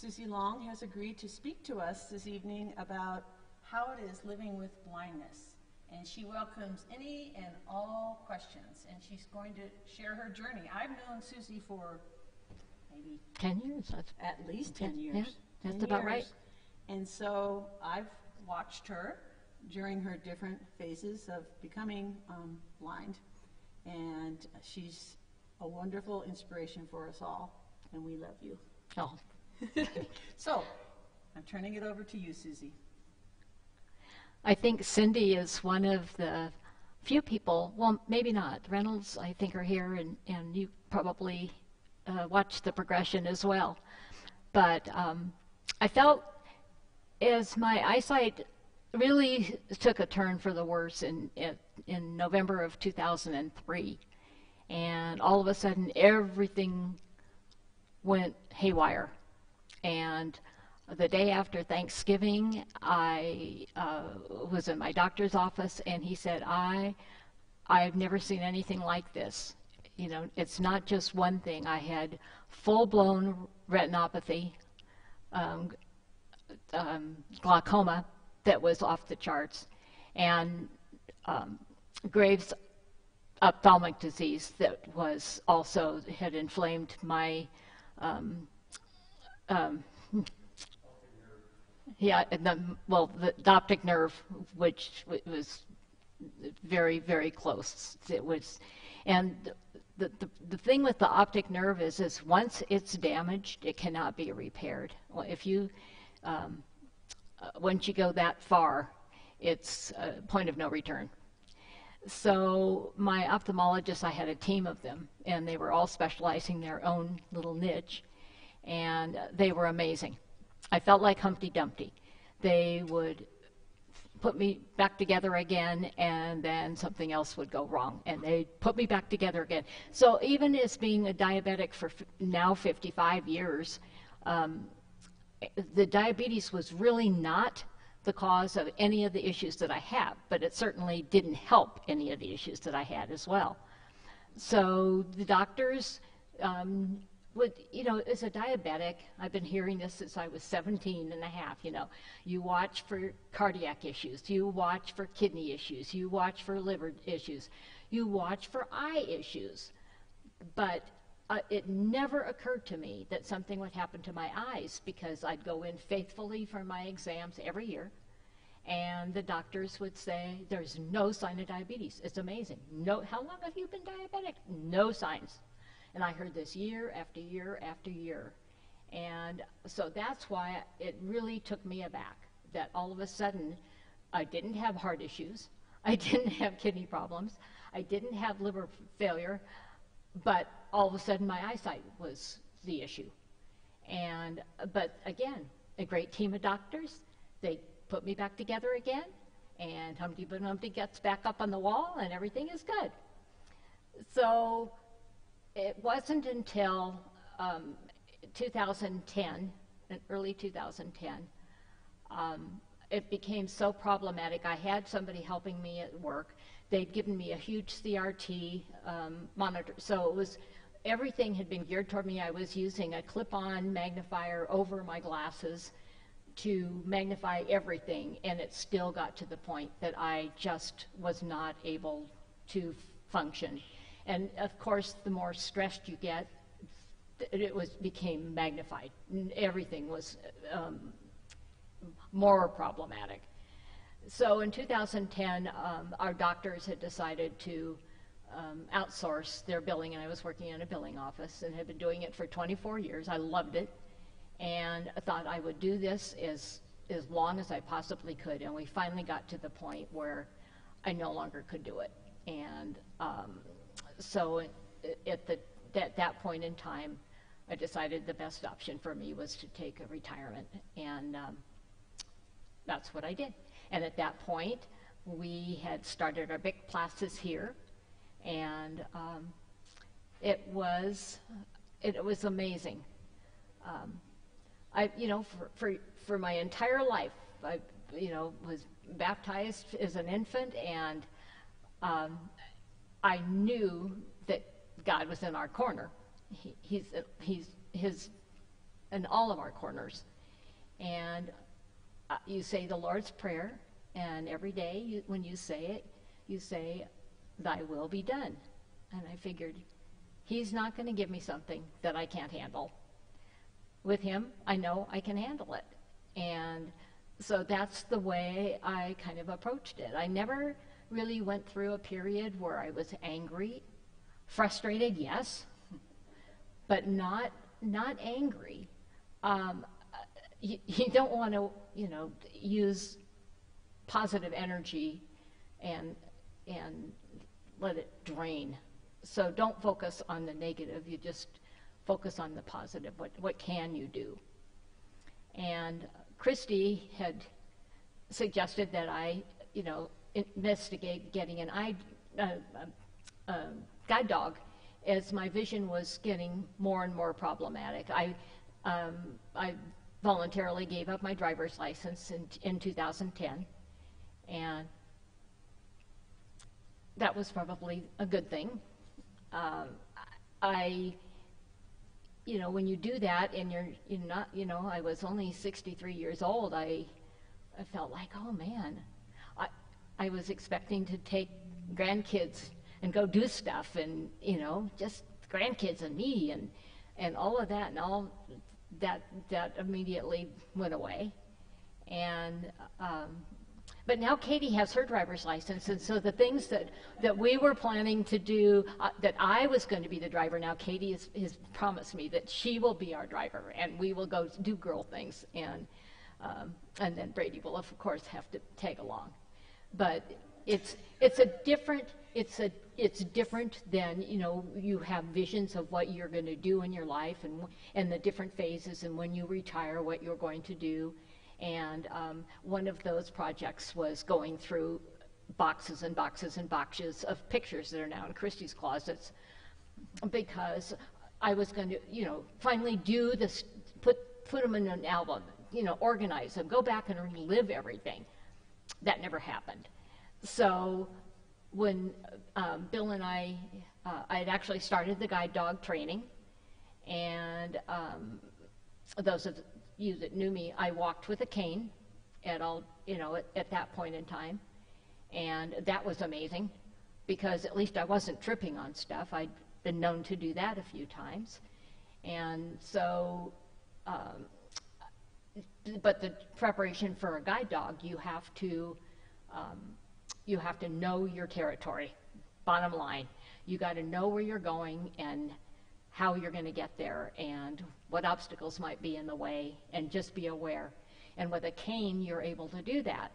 Susie Long has agreed to speak to us this evening about how it is living with blindness. And she welcomes any and all questions, and she's going to share her journey. I've known Susie for maybe 10 years. At least 10 Yeah, years. that's 10 about right. And so I've watched her during her different phases of becoming um, blind. And she's a wonderful inspiration for us all, and we love you. oh, So I'm turning it over to you, Susie. I think Cindy is one of the few people, well, maybe not. Reynolds, I think, are here, and, and you probably uh, watched the progression as well. But um, I felt as my eyesight really took a turn for the worse in, in, in November of 2003, and all of a sudden everything went haywire. And the day after Thanksgiving, I uh, was in my doctor's office, and he said, "I, I've never seen anything like this. You know, it's not just one thing. I had full-blown retinopathy, um, um, glaucoma that was off the charts, and um, Graves' ophthalmic disease that was also had inflamed my." Um, um, yeah, and well, the, the optic nerve, which was very, very close. It was, and the, the, the thing with the optic nerve is, is once it's damaged, it cannot be repaired. If you, um, uh, once you go that far, it's a point of no return. So my ophthalmologist, I had a team of them, and they were all specializing their own little niche, and they were amazing. I felt like Humpty Dumpty. They would put me back together again, and then something else would go wrong, and they'd put me back together again. So even as being a diabetic for now 55 years, um, the diabetes was really not the cause of any of the issues that I have, but it certainly didn't help any of the issues that I had as well. So the doctors um, would, you know, as a diabetic, I've been hearing this since I was 17 and a half, you know, you watch for cardiac issues, you watch for kidney issues, you watch for liver issues, you watch for eye issues. But uh, it never occurred to me that something would happen to my eyes because I'd go in faithfully for my exams every year, and the doctors would say, "There's no sign of diabetes. It's amazing. No, how long have you been diabetic? No signs." And I heard this year after year after year, and so that's why it really took me aback that all of a sudden I didn't have heart issues, I didn't have kidney problems, I didn't have liver failure, but all of a sudden my eyesight was the issue. And but again, a great team of doctors. They put me back together again, and Humpty Dumpty gets back up on the wall, and everything is good. So it wasn't until um, 2010, in early 2010, um, it became so problematic. I had somebody helping me at work. They'd given me a huge CRT um, monitor, so it was everything had been geared toward me. I was using a clip-on magnifier over my glasses to magnify everything, and it still got to the point that I just was not able to function. And of course, the more stressed you get, it was became magnified. Everything was um, more problematic. So in 2010, um, our doctors had decided to um, outsource their billing, and I was working in a billing office and had been doing it for 24 years. I loved it, and I thought I would do this as as long as I possibly could. And we finally got to the point where I no longer could do it, and um, so at- at the at that point in time, I decided the best option for me was to take a retirement, and um, that's what I did. And at that point, we had started our big classes here, and um, it was it, it was amazing. Um, I, you know, for, for for my entire life, I, you know, was baptized as an infant, and um, I knew that God was in our corner. He, he's he's his in all of our corners. And uh, you say the Lord's Prayer, and every day you, when you say it, you say, Thy will be done. And I figured, He's not going to give me something that I can't handle. With Him, I know I can handle it. And so that's the way I kind of approached it. I never really went through a period where I was angry, frustrated, yes, but not not angry. Um, you, you don't want to, you know, use positive energy and and let it drain. So don't focus on the negative. You just focus on the positive. What what can you do? And Christy had suggested that I, you know, investigate getting an eye, uh, uh, uh, guide dog as my vision was getting more and more problematic. I, um, I voluntarily gave up my driver's license in, in 2010, and that was probably a good thing. Um, I, you know, when you do that and you're, you're not, you know, I was only 63 years old, I, I felt like, oh man, I, was expecting to take grandkids and go do stuff and, you know, just grandkids and me and, and all of that and all that, that immediately went away. And, um, but now Katie has her driver's license, and so the things that, that we were planning to do, uh, that I was going to be the driver, now Katie has, has promised me that she will be our driver, and we will go do girl things, and, um, and then Brady will, of course, have to tag along. But it's, it's a different, it's a, it's different than, you know, you have visions of what you're going to do in your life and, and the different phases, and when you retire, what you're going to do. And um, one of those projects was going through boxes and boxes and boxes of pictures that are now in Christy's closets because I was going to, you know, finally do this, put, put them in an album, you know, organize them, go back and relive everything. That never happened. So when um, Bill and I, uh, I had actually started the guide dog training, and um, those of you that knew me, I walked with a cane at all, you know, at, at that point in time. And that was amazing because at least I wasn't tripping on stuff. I'd been known to do that a few times. And so, um, but the preparation for a guide dog, you have to, um, you have to know your territory. Bottom line, you got to know where you're going and how you're going to get there and what obstacles might be in the way and just be aware. And with a cane, you're able to do that.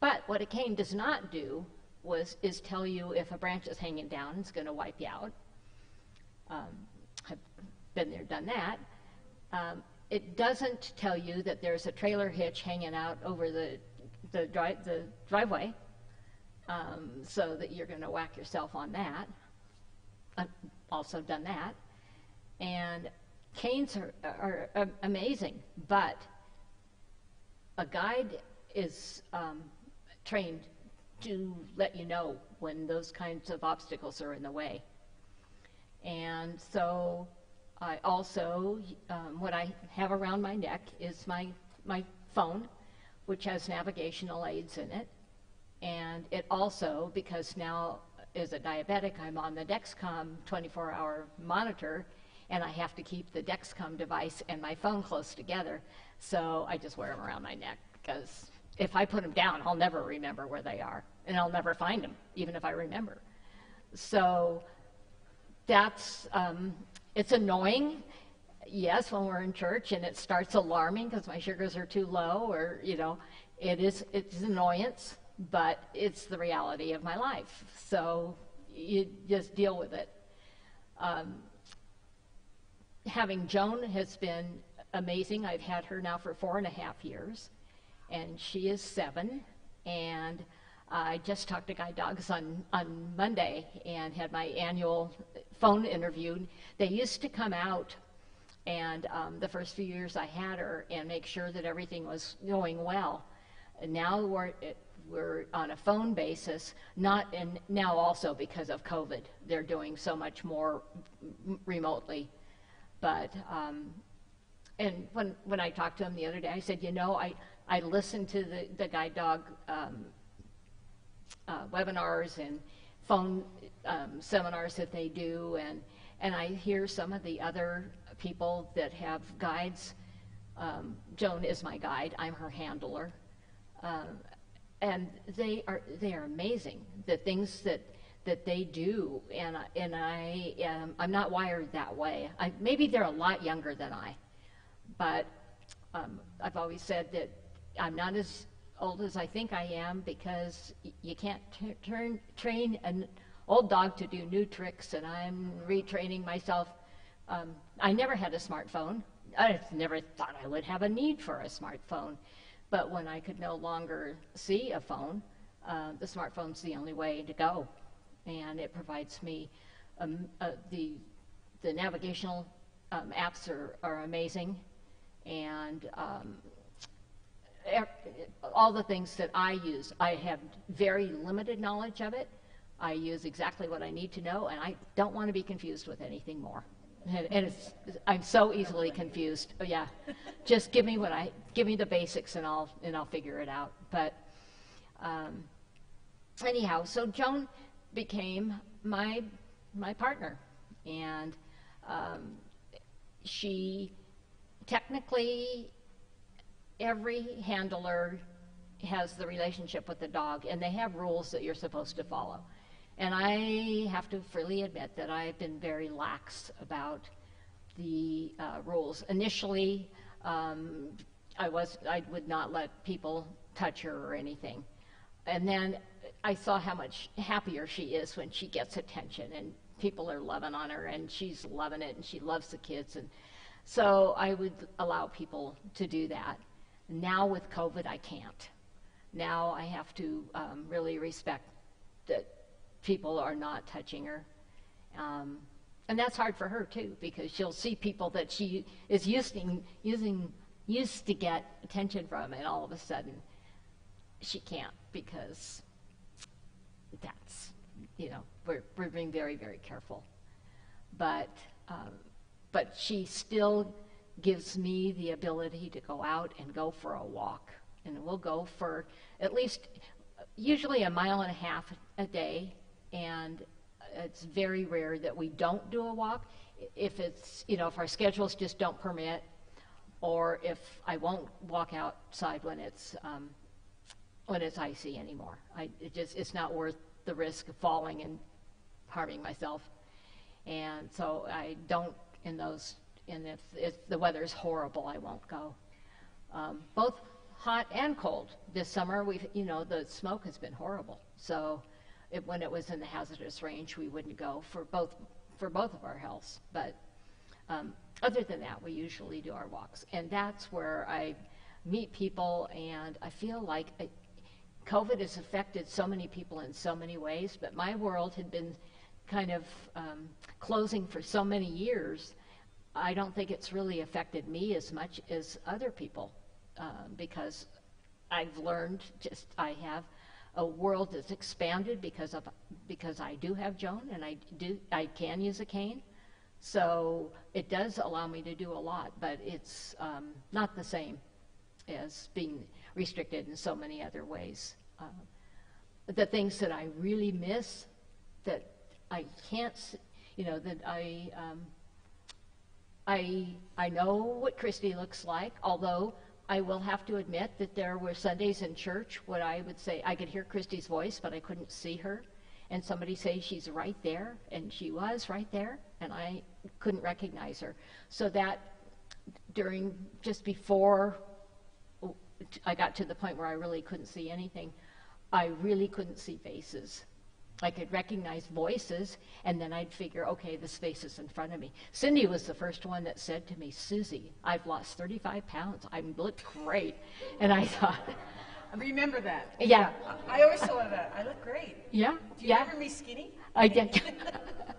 But what a cane does not do was, is tell you if a branch is hanging down, it's going to wipe you out. Um, I've been there, done that. Um, it doesn't tell you that there's a trailer hitch hanging out over the, the, dri- the driveway um, so that you're going to whack yourself on that. I've also done that. And canes are, are, are amazing, but a guide is um, trained to let you know when those kinds of obstacles are in the way. And so I also, um, what I have around my neck is my, my phone, which has navigational aids in it. And it also, because now as a diabetic, I'm on the Dexcom 24 hour monitor, and I have to keep the Dexcom device and my phone close together. So I just wear them around my neck because if I put them down, I'll never remember where they are, and I'll never find them, even if I remember. So that's, um, it's annoying, yes, when we're in church and it starts alarming because my sugars are too low, or, you know, it is, it's annoyance but it's the reality of my life. So you just deal with it. Um, having Joan has been amazing. I've had her now for four and a half years, and she is seven. And I just talked to Guide Dogs on, on Monday and had my annual phone interview. They used to come out and um, the first few years I had her and make sure that everything was going well. And now we're, we're on a phone basis, not and now also because of COVID, they're doing so much more remotely. But um, and when, when I talked to him the other day, I said, you know, I, I listened to the, the guide dog um, uh, webinars and phone um, seminars that they do, and, and I hear some of the other people that have guides. Um, Joan is my guide, I'm her handler. Um, and they are, they are amazing, the things that, that they do, and, I- and I, am I'm not wired that way. I, maybe they're a lot younger than I, but um, I've always said that I'm not as old as I think I am because you can't turn, train an old dog to do new tricks, and I'm retraining myself. Um, I never had a smartphone. I never thought I would have a need for a smartphone. But when I could no longer see a phone, uh, the smartphone's the only way to go. And it provides me um, uh, the, the navigational um, apps are, are amazing. And um, all the things that I use, I have very limited knowledge of it. I use exactly what I need to know, and I don't want to be confused with anything more. And, and it's, I'm so easily confused. Oh, yeah, just give me what I give me the basics, and I'll and I'll figure it out. But um, anyhow, so Joan became my my partner, and um, she technically every handler has the relationship with the dog, and they have rules that you're supposed to follow. And I have to freely admit that I've been very lax about the uh, rules. Initially, um, I was I would not let people touch her or anything, and then I saw how much happier she is when she gets attention, and people are loving on her, and she's loving it, and she loves the kids, and so I would allow people to do that. Now with COVID, I can't. Now I have to um, really respect that people are not touching her. Um, and that's hard for her too, because she'll see people that she is using, using, used to get attention from, and all of a sudden she can't because that's, you know, we're, we're being very, very careful. But, um, but she still gives me the ability to go out and go for a walk. And we'll go for at least, usually a mile and a half a day. And it's very rare that we don't do a walk. If it's, you know, if our schedules just don't permit, or if I won't walk outside when it's, um, when it's icy anymore. I, it just, it's not worth the risk of falling and harming myself. And so I don't in those, and if, if the is horrible, I won't go. Um, both hot and cold. This summer, we've, you know, the smoke has been horrible. So it, when it was in the hazardous range, we wouldn't go for both, for both of our healths. But um, other than that, we usually do our walks. And that's where I meet people, and I feel like I, COVID has affected so many people in so many ways, but my world had been kind of um, closing for so many years. I don't think it's really affected me as much as other people uh, because I've learned just I have a world that's expanded because of because I do have Joan and I do I can use a cane. So it does allow me to do a lot, but it's um, not the same as being restricted in so many other ways. Uh, the things that I really miss that I can't, you know, that I, um, I, I know what Christy looks like, although I will have to admit that there were Sundays in church when I would say I could hear Christy's voice, but I couldn't see her. And somebody say she's right there, and she was right there, and I couldn't recognize her. So that during, just before I got to the point where I really couldn't see anything, I really couldn't see faces. I could recognize voices, and then I'd figure, okay, this face is in front of me. Cindy was the first one that said to me, Susie, I've lost 35 pounds. I look great. And I thought, I remember that. yeah, I I always thought that. I look great. yeah, Do you yeah. remember me skinny? I did.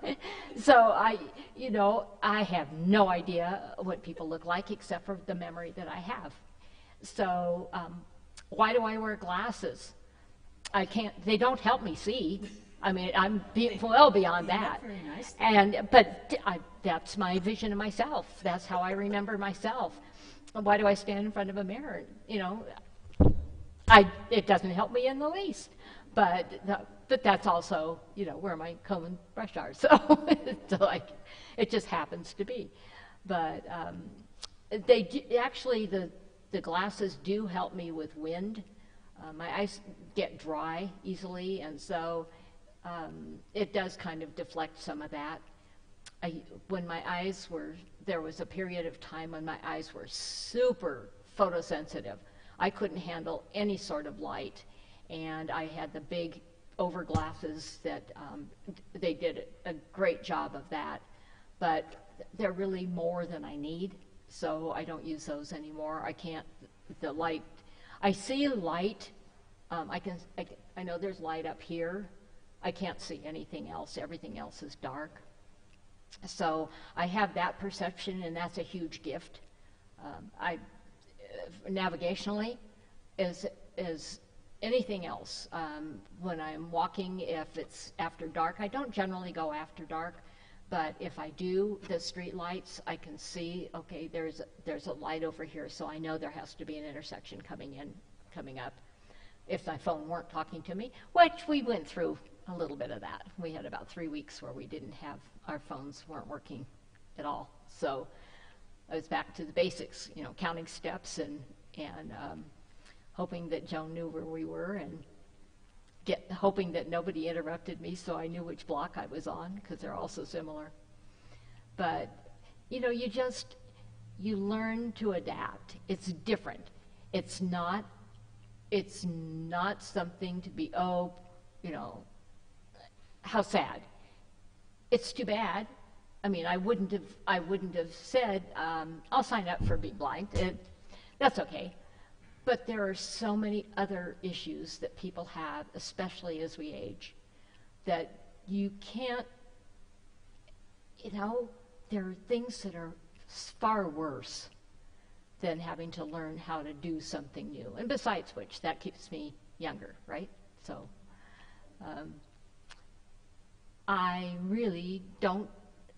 so I, you know, I have no idea what people look like except for the memory that I have. So um, why do I wear glasses? I can't. They don't help me see. I mean, I'm be, well beyond that. nice. And but I, that's my vision of myself. That's how I remember myself. Why do I stand in front of a mirror? You know, I it doesn't help me in the least. But the- but that's also you know where my comb and brush are. So it's like it just happens to be. But um, they do, actually the the glasses do help me with wind. Uh, my eyes get dry easily, and so um, it does kind of deflect some of that. I, when my eyes were, there was a period of time when my eyes were super photosensitive. I couldn't handle any sort of light, and I had the big over glasses that um, they did a great job of that. But they're really more than I need, so I don't use those anymore. I can't, the light, I see light. Um, I can, I, can- I know there's light up here. I can't see anything else. Everything else is dark. So I have that perception, and that's a huge gift. Um, I, navigationally, is is anything else. Um, when I'm walking, if it's after dark, I don't generally go after dark, but if I do, the street lights, I can see. Okay, there's there's a light over here, so I know there has to be an intersection coming in, coming up. If my phone weren't talking to me, which we went through a little bit of that. We had about three weeks where we didn't have our phones weren't working at all. So I was back to the basics, you know, counting steps and and um, hoping that Joan knew where we were and get hoping that nobody interrupted me so I knew which block I was on because they're all so similar. But you know, you just you learn to adapt. It's different. It's not it's not something to be oh, you know, how sad. It's too bad. I mean, I wouldn't have I wouldn't have said um, I'll sign up for Be Blind. It, that's okay. But there are so many other issues that people have, especially as we age, that you can't, you know, there are things that are far worse than having to learn how to do something new. And besides which, that keeps me younger, right? So um, I really don't,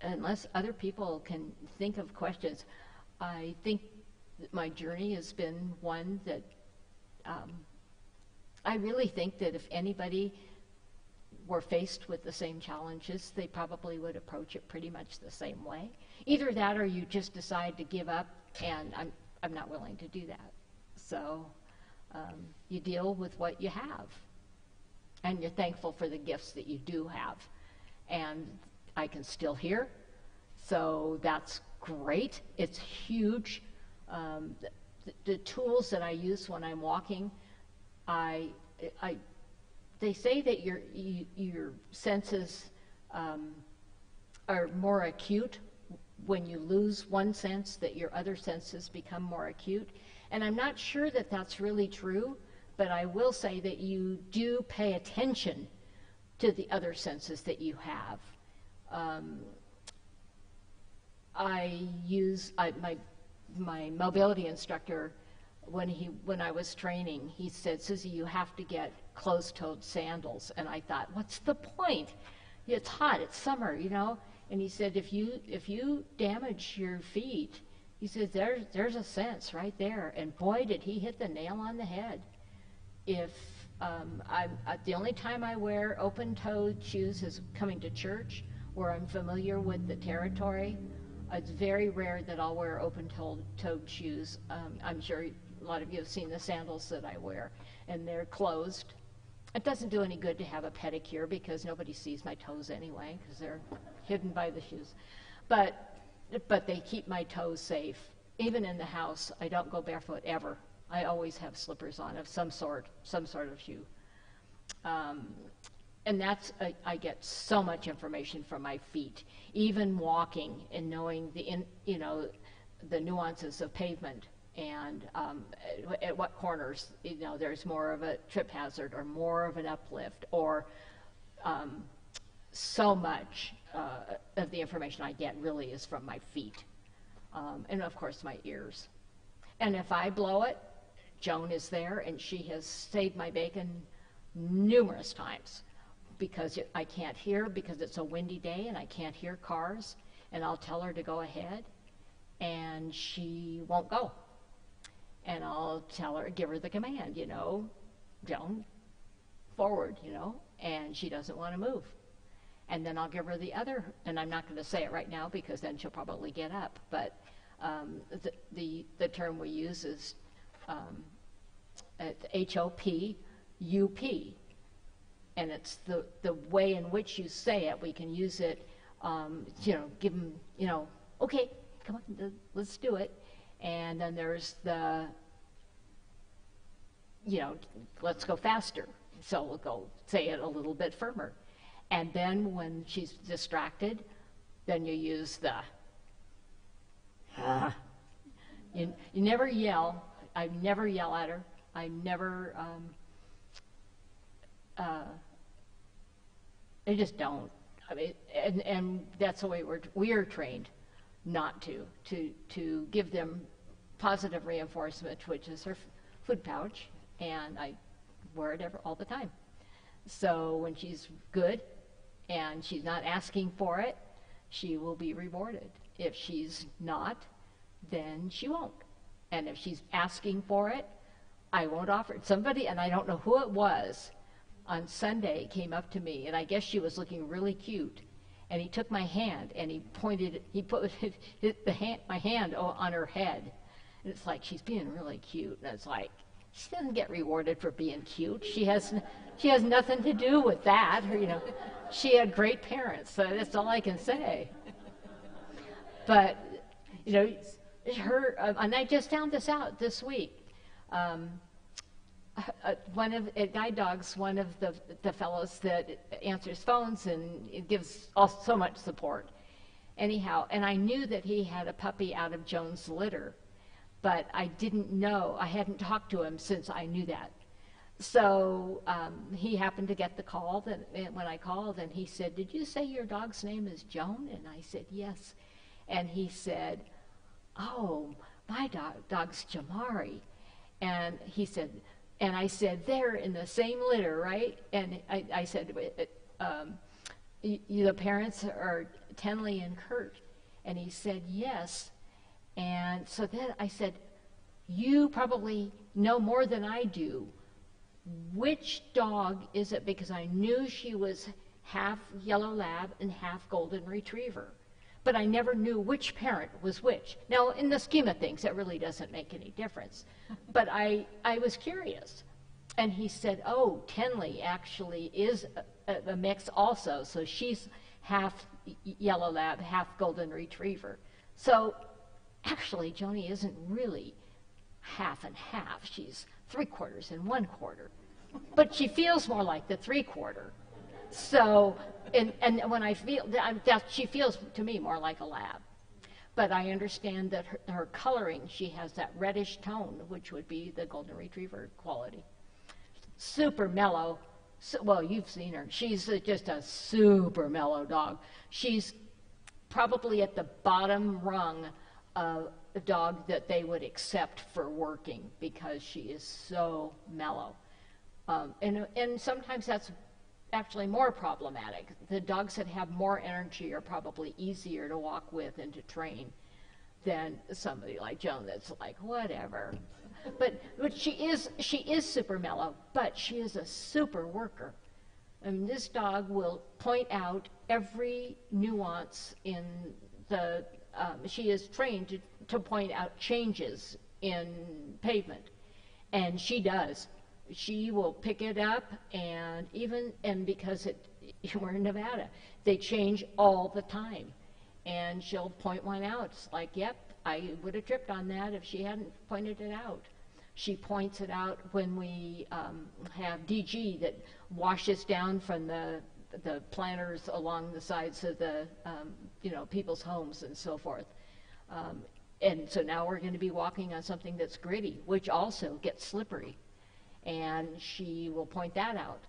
unless other people can think of questions, I think my journey has been one that um, I really think that if anybody were faced with the same challenges, they probably would approach it pretty much the same way. Either that or you just decide to give up, and I'm, I'm not willing to do that. So um, you deal with what you have, and you're thankful for the gifts that you do have. And I can still hear, so that's great. It's huge. Um, the, the tools that I use when I'm walking, I, I, they say that your you, your senses um, are more acute when you lose one sense. That your other senses become more acute, and I'm not sure that that's really true. But I will say that you do pay attention to the other senses that you have. Um, I use I, my my mobility instructor when he when I was training. He said, "Susie, you have to get closed-toed sandals." And I thought, "What's the point? It's hot. It's summer, you know." And he said, "If you if you damage your feet." He said, there's, there's a sense right there. And boy, did he hit the nail on the head if um, I, uh, the only time I wear open-toed shoes is coming to church, where I'm familiar with the territory. It's very rare that I'll wear open-toed toed shoes. Um, I'm sure a lot of you have seen the sandals that I wear, and they're closed. It doesn't do any good to have a pedicure because nobody sees my toes anyway because they're hidden by the shoes. But but they keep my toes safe. Even in the house, I don't go barefoot ever. I always have slippers on of some sort, some sort of shoe. Um, and that's I, get so much information from my feet, even walking and knowing the in, you know the nuances of pavement and um, at, at what corners you know there's more of a trip hazard or more of an uplift or um, so much uh, of the information I get really is from my feet, um, and of course my ears. And if I blow it, Joan is there, and she has saved my bacon numerous times. because I can't hear, because it's a windy day and I can't hear cars, and I'll tell her to go ahead, and she won't go. And I'll tell her, give her the command, you know, Joan, forward, you know, and she doesn't want to move. And then I'll give her the other, and I'm not going to say it right now because then she'll probably get up, but um, the, the, the term we use is um, H-O-P, U-P. And it's the, the way in which you say it. We can use it, um, you know, give them, you know, okay, come on, let's do it. And then there's the, you know, let's go faster. So we'll go say it a little bit firmer. And then when she's distracted, then you use the, ah. You, you never yell. I never yell at her. I never, um, uh, I just don't. I mean, and, and that's the way we're, we are trained not to, to, to give them positive reinforcement, which is her food pouch, and I wear it ever, all the time. So when she's good and she's not asking for it, she will be rewarded. If she's not, then she won't. And if she's asking for it, I won't offer it. Somebody, and I don't know who it was, on Sunday came up to me, and I guess she was looking really cute. And he took my hand and he pointed, he put the hand, my hand on her head. And it's like, she's being really cute. And it's like, she doesn't get rewarded for being cute. She has, she has nothing to do with that. Or, you know, she had great parents, so that's all I can say. But, you know, her, uh, and I just found this out this week. Um, uh, one of at Guide Dogs, one of the the fellows that answers phones and gives all, so much support. Anyhow, and I knew that he had a puppy out of Joan's litter, but I didn't know. I hadn't talked to him since I knew that. So um, he happened to get the call that and when I called, and he said, "Did you say your dog's name is Joan?" And I said, "Yes." And he said, "Oh, my dog, dog's Jamari." And he said, and I said, they're in the same litter, right? And I, I said, um, y- the parents are Tenley and Kurt. And he said, yes. And so then I said, you probably know more than I do. Which dog is it? Because I knew she was half yellow lab and half golden retriever. But I never knew which parent was which. Now, in the scheme of things, that really doesn't make any difference. But I, I was curious. And he said, oh, Tenley actually is a, a, mix also. So she's half yellow lab, half golden retriever. So actually, Joni isn't really half and half. She's three quarters and one quarter. But she feels more like the three quarter. So, and, and when I feel, that, she feels to me more like a lab. But I understand that her, her coloring, she has that reddish tone, which would be the golden retriever quality. Super mellow. So, well, you've seen her. She's just a super mellow dog. She's probably at the bottom rung of a dog that they would accept for working because she is so mellow. Um, and, and sometimes that's actually more problematic. The dogs that have more energy are probably easier to walk with and to train than somebody like Joan that's like, whatever. But, but she is she is super mellow, but she is a super worker. I mean, this dog will point out every nuance in the. Um, she is trained to, to point out changes in pavement, and she does. She will pick it up, and even and because it we're in Nevada, they change all the time, and she'll point one out. It's like, yep, I would have tripped on that if she hadn't pointed it out. She points it out when we um, have DG that washes down from the the planters along the sides of the um, you know people's homes and so forth. Um, and so now we're going to be walking on something that's gritty, which also gets slippery. And she will point that out.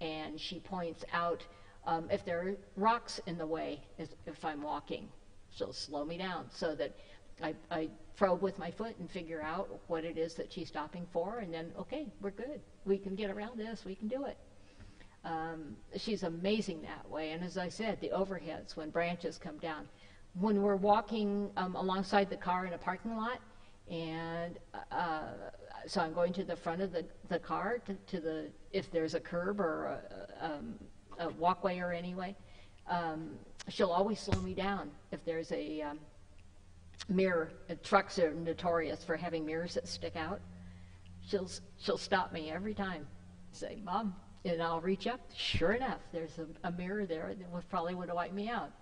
And she points out um, if there are rocks in the way if, if I'm walking. She'll slow me down so that I, I probe with my foot and figure out what it is that she's stopping for. And then, okay, we're good. We can get around this. We can do it. Um, she's amazing that way. And as I said, the overheads when branches come down. When we're walking um, alongside the car in a parking lot, and uh, so I'm going to the front of the, the car to, to the if there's a curb or a, um, a walkway or anyway, um, she'll always slow me down if there's a um, mirror. Uh, trucks are notorious for having mirrors that stick out. She'll she'll stop me every time, say, "Mom," and I'll reach up. Sure enough, there's a, a mirror there that probably would have wiped me out.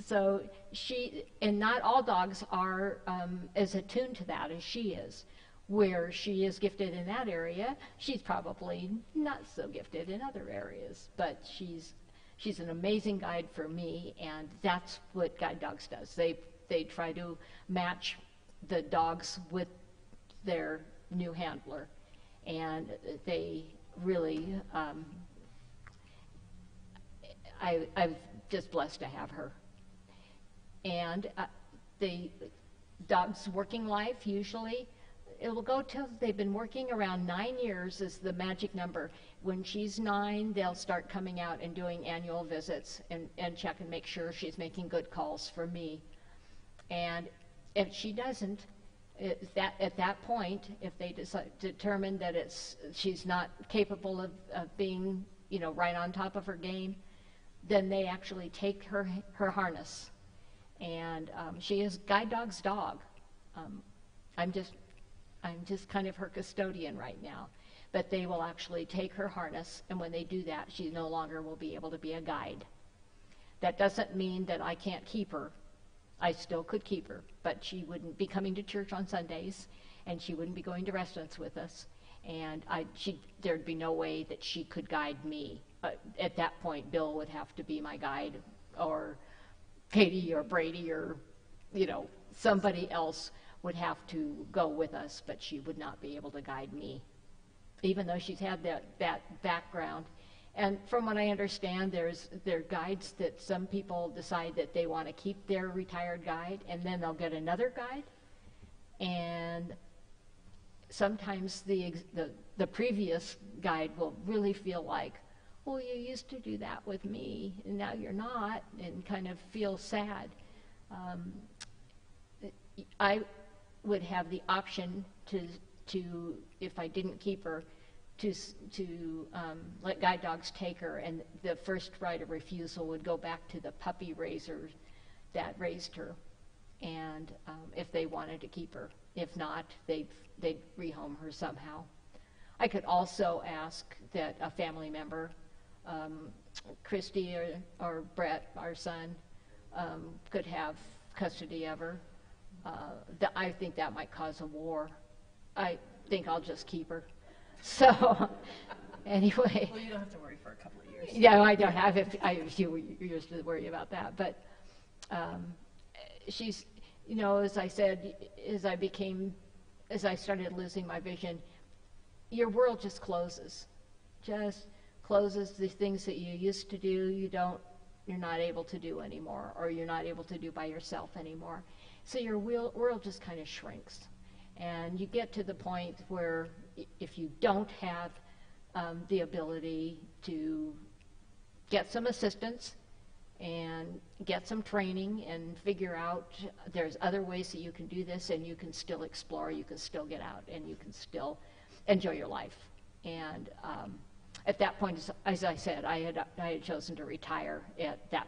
So she, and not all dogs are um, as attuned to that as she is. Where she is gifted in that area, she's probably not so gifted in other areas. But she's she's an amazing guide for me, and that's what Guide Dogs does. They they try to match the dogs with their new handler, and they really. Um, I, I'm just blessed to have her. And uh, the dog's working life usually it will go till they've been working around nine years is the magic number. When she's nine, they'll start coming out and doing annual visits and, and check and make sure she's making good calls for me. And if she doesn't, that, at that point, if they decide, determine that it's, she's not capable of, of being, you know, right on top of her game, then they actually take her, her harness. And um, she is Guide Dog's dog. Um, I'm just I'm just kind of her custodian right now. But they will actually take her harness, and when they do that, she no longer will be able to be a guide. That doesn't mean that I can't keep her. I still could keep her, but she wouldn't be coming to church on Sundays, and she wouldn't be going to restaurants with us, and I, she, there'd be no way that she could guide me. But at that point, Bill would have to be my guide, or Katie, or Brady, or you know somebody else would have to go with us, but she would not be able to guide me, even though she's had that, that background. And from what I understand, there's there are guides that some people decide that they want to keep their retired guide, and then they'll get another guide. And sometimes the the, the previous guide will really feel like, well, you used to do that with me, and now you're not, and kind of feel sad. Um, I would have the option to, to if I didn't keep her, to, to um, let guide dogs take her, and the first right of refusal would go back to the puppy raisers that raised her, and um, if they wanted to keep her. If not, they'd, they'd rehome her somehow. I could also ask that a family member, um, Christy or, or Brett, our son, um, could have custody of her uh, that I think that might cause a war. I think I'll just keep her. So, anyway. Well, you don't have to worry for a couple of years. Yeah, I don't have if I have a few years to worry about that. But um, she's, you know, as I said, as I became, as I started losing my vision, your world just closes, just closes. The things that you used to do, you don't, you're not able to do anymore, or you're not able to do by yourself anymore. So your world just kind of shrinks. And you get to the point where if you don't have um, the ability to get some assistance and get some training and figure out there's other ways that you can do this and you can still explore, you can still get out, and you can still enjoy your life. And um, at that point, as, I said, I had, I had chosen to retire at that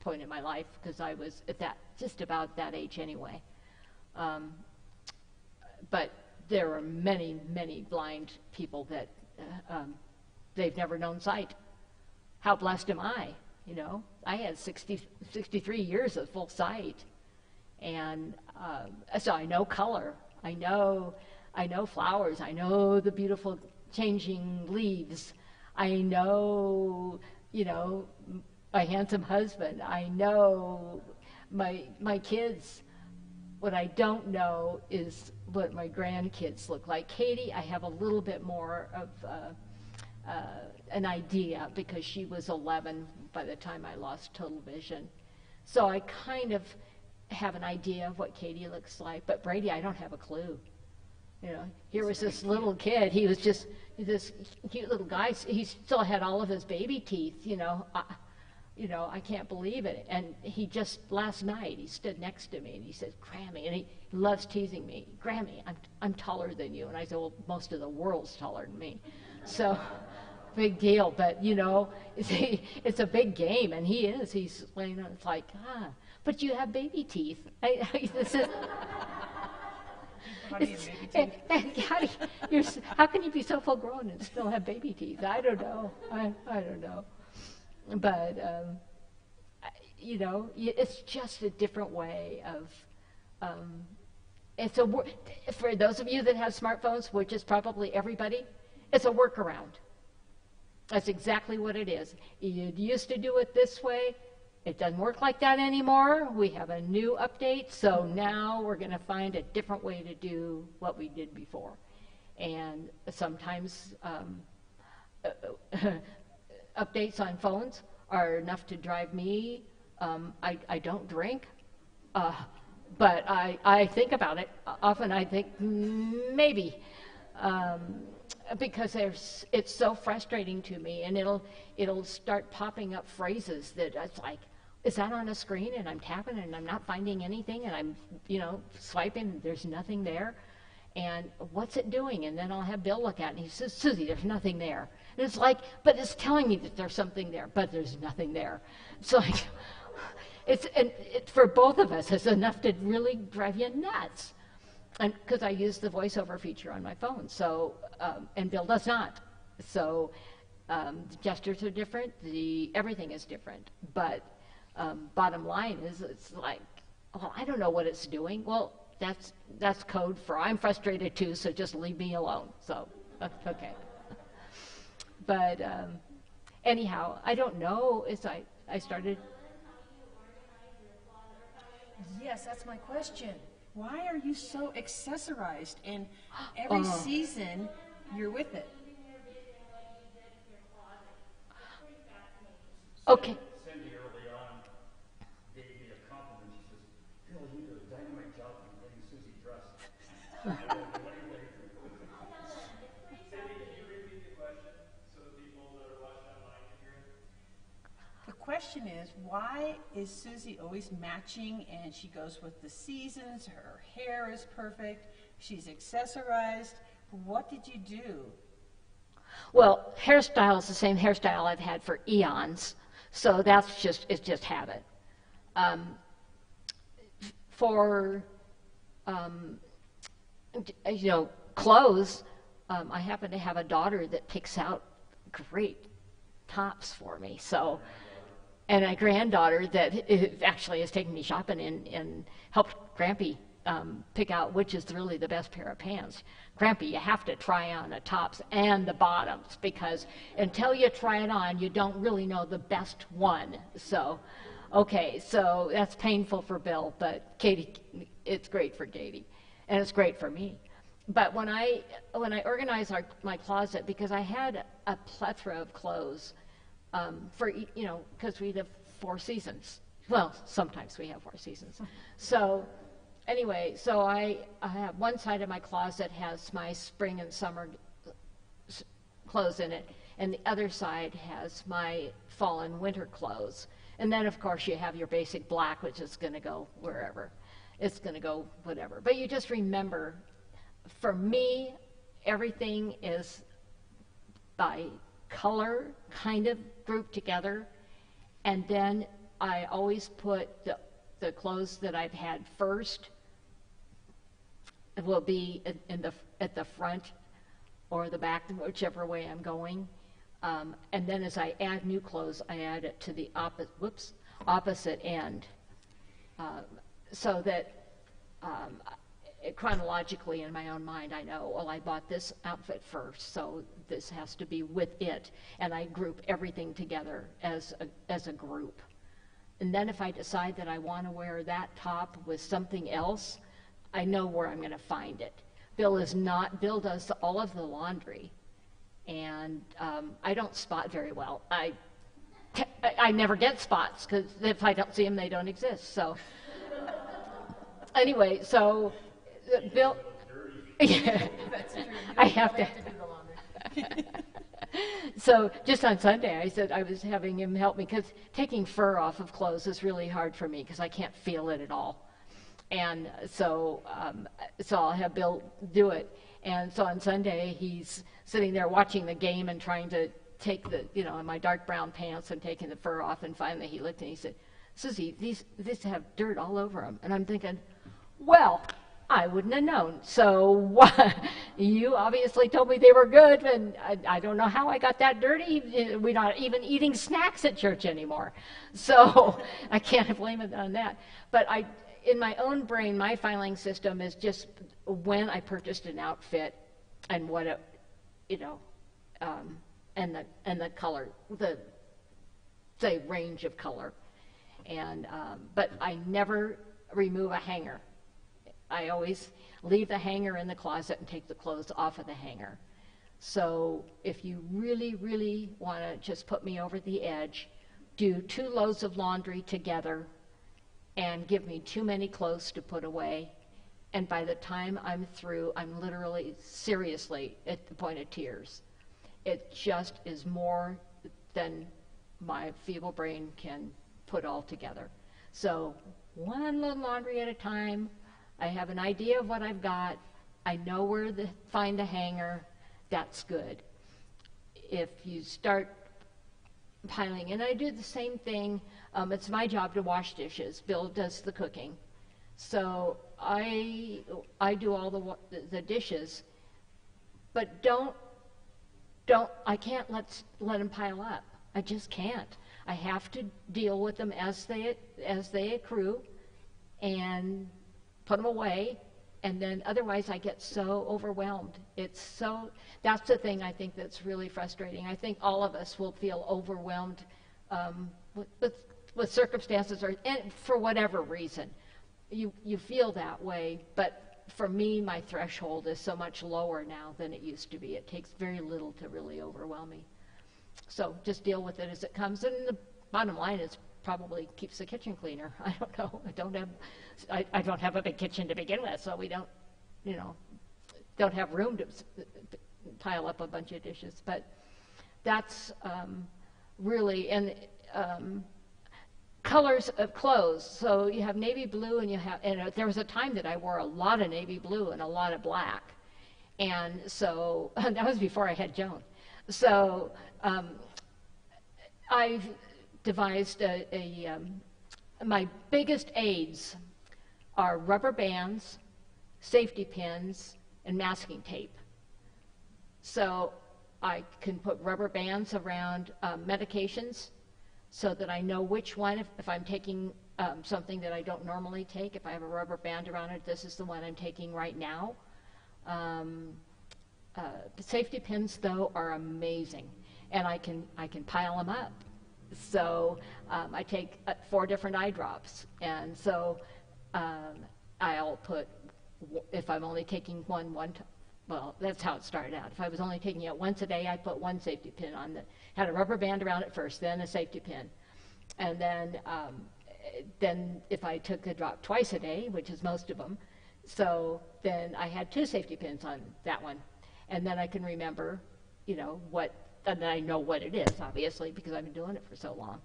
point in my life because I was at that just about that age anyway. Um, but there are many, many blind people that uh, um, they've never known sight. How blessed am I? You know, I had 60, 63 years of full sight, and um, so I know color. I know, I know flowers. I know the beautiful changing leaves. I know, you know, my handsome husband. I know my my kids. What I don't know is what my grandkids look like. Katie, I have a little bit more of uh, uh, an idea because she was 11 by the time I lost total vision. So I kind of have an idea of what Katie looks like. But Brady, I don't have a clue. You know, here was this little kid. He was just this cute little guy. He still had all of his baby teeth. You know, I, you know, I can't believe it. And he just last night he stood next to me and he said, "Grammy," and he loves teasing me. Grammy, I'm I'm taller than you. And I said, "Well, most of the world's taller than me." So, big deal. But you know, it's a, it's a big game, and he is. He's laying on. It's like ah, but you have baby teeth. I, I, this is. And It's- and- and how, do you, how can you be so full grown and still have baby teeth? I don't know. I, I don't know. But, um, you know, it's just a different way of. Um, it's a for those of you that have smartphones, which is probably everybody, it's a workaround. That's exactly what it is. You used to do it this way. It doesn't work like that anymore. We have a new update, so now we're going to find a different way to do what we did before. And sometimes um, updates on phones are enough to drive me. Um, I, I don't drink, uh, but I, I think about it. Often I think "Mm, maybe. Um, because it's so frustrating to me, and it'll it'll start popping up phrases that it's like, is that on a screen? And I'm tapping, and I'm not finding anything, and I'm you know swiping, there's nothing there, and what's it doing? And then I'll have Bill look at it, and he says, Susie, there's nothing there. And it's like, but it's telling me that there's something there, but there's nothing there. It's like, it's and it, for both of us, it's enough to really drive you nuts because I use the voiceover feature on my phone, so um, and Bill does not. So um, the gestures are different, the everything is different. But um, bottom line is, it's like, well, I don't know what it's doing. Well, that's that's code for I'm frustrated too, so just leave me alone. So okay. But um, anyhow, I don't know. As I I started Yes, that's my question. Why are you so accessorized? And every Oh. season, you're with it. okay. Cindy early on gave me a compliment. She says, Bill, you did a dynamite job in getting Susie dressed. I don't do anything. The question is, why is Susie always matching and she goes with the seasons? Her hair is perfect. She's accessorized. What did you do? Well, hairstyle is the same hairstyle I've had for eons, so that's just it's just habit. Um, for um, you know clothes, um, I happen to have a daughter that picks out great tops for me. So, and a granddaughter that actually has taken me shopping and, and helped Grampy um, pick out which is really the best pair of pants. Grampy, you have to try on the tops and the bottoms because until you try it on, you don't really know the best one. So, okay, so that's painful for Bill, but Katie, it's great for Katie, and it's great for me. But when I when I organized our, my closet, because I had a plethora of clothes um, for you know because we have four seasons. Well, sometimes we have four seasons. So anyway, so I, I have one side of my closet has my spring and summer s- clothes in it, and the other side has my fall and winter clothes. And then, of course, you have your basic black, which is going to go wherever. It's going to go whatever. But you just remember, for me, everything is by color kind of grouped together. And then I always put the, the clothes that I've had first will be in- in the, at the front or the back, whichever way I'm going. Um, and then as I add new clothes, I add it to the opposite, whoops, opposite end. Um, so that um, chronologically in my own mind, I know, well, I bought this outfit first, so this has to be with it. And I group everything together as a, as a group. And then if I decide that I want to wear that top with something else, I know where I'm going to find it. Bill is not, Bill does all of the laundry. And um, I don't spot very well. I, I- never get spots because if I don't see them, they don't exist. So anyway, so uh, Bill, Yeah. That's true. You I have to- do the laundry. So just on Sunday, I said I was having him help me because taking fur off of clothes is really hard for me because I can't feel it at all. And so, um, so I'll have Bill do it. And so on Sunday, he's sitting there watching the game and trying to take the, you know, in my dark brown pants and taking the fur off. And finally, he looked and he said, "Susie, these these have dirt all over them." And I'm thinking, well, I wouldn't have known. So you obviously told me they were good, and I, I don't know how I got that dirty. We're not even eating snacks at church anymore, so I can't blame it on that. But I, in my own brain, my filing system is just when I purchased an outfit and what it, you know, um, and the and the color, the say range of color, and um, but I never remove a hanger. I always leave the hanger in the closet and take the clothes off of the hanger. So if you really, really want to just put me over the edge, do two loads of laundry together and give me too many clothes to put away. And by the time I'm through, I'm literally, seriously, at the point of tears. It just is more than my feeble brain can put all together. So one load laundry at a time. I have an idea of what I've got. I know where to find the hanger. That's good. If you start piling, and I do the same thing. Um, it's my job to wash dishes. Bill does the cooking, so I I do all the the, the dishes. But don't don't I can't let let them pile up. I just can't. I have to deal with them as they as they accrue, and put them away. And then otherwise, I get so overwhelmed. It's so that's the thing I think that's really frustrating. I think all of us will feel overwhelmed um, with, with with circumstances or and for whatever reason. You you feel that way, but for me, my threshold is so much lower now than it used to be. It takes very little to really overwhelm me. So just deal with it as it comes. And the bottom line is probably keeps the kitchen cleaner. I don't know. I don't have, I, I don't have a big kitchen to begin with, so we don't, you know, don't have room to pile up a bunch of dishes. But that's um, really, and um, colors of clothes. So you have navy blue and you have, and uh, there was a time that I wore a lot of navy blue and a lot of black. And so, that was before I had Joan. So um, I've devised a, a um, my biggest aids are rubber bands, safety pins, and masking tape. So I can put rubber bands around um, medications so that I know which one, if, if I'm taking um, something that I don't normally take, if I have a rubber band around it, this is the one I'm taking right now. Um, uh, the safety pins, though, are amazing, and I can I can pile them up. So um, I take uh, four different eye drops, and so um, I'll put if I'm only taking one one. Well, that's how it started out. If I was only taking it once a day, I put one safety pin on the had a rubber band around it first, then a safety pin, and then um, then if I took a drop twice a day, which is most of them, so then I had two safety pins on that one. And then I can remember, you know, what, and I know what it is, obviously, because I've been doing it for so long.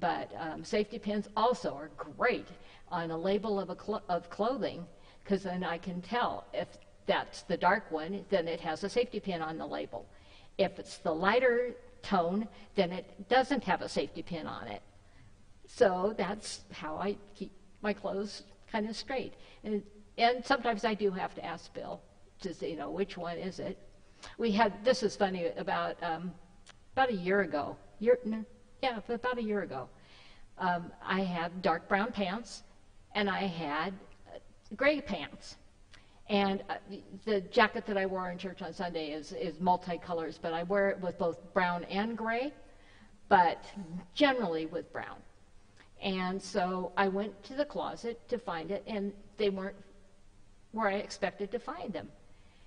But um, safety pins also are great on a label of, a clo- of clothing, because then I can tell if that's the dark one, then it has a safety pin on the label. If it's the lighter tone, then it doesn't have a safety pin on it. So that's how I keep my clothes kind of straight. And, and sometimes I do have to ask Bill to say, you know, which one is it? We had, this is funny, about, um, about a year ago, year, no, yeah, about a year ago, um, I had dark brown pants and I had uh, gray pants. And uh, the- jacket that I wore in church on Sunday is, is multicolors, but I wear it with both brown and gray, but generally with brown. And so I went to the closet to find it, and they weren't where I expected to find them.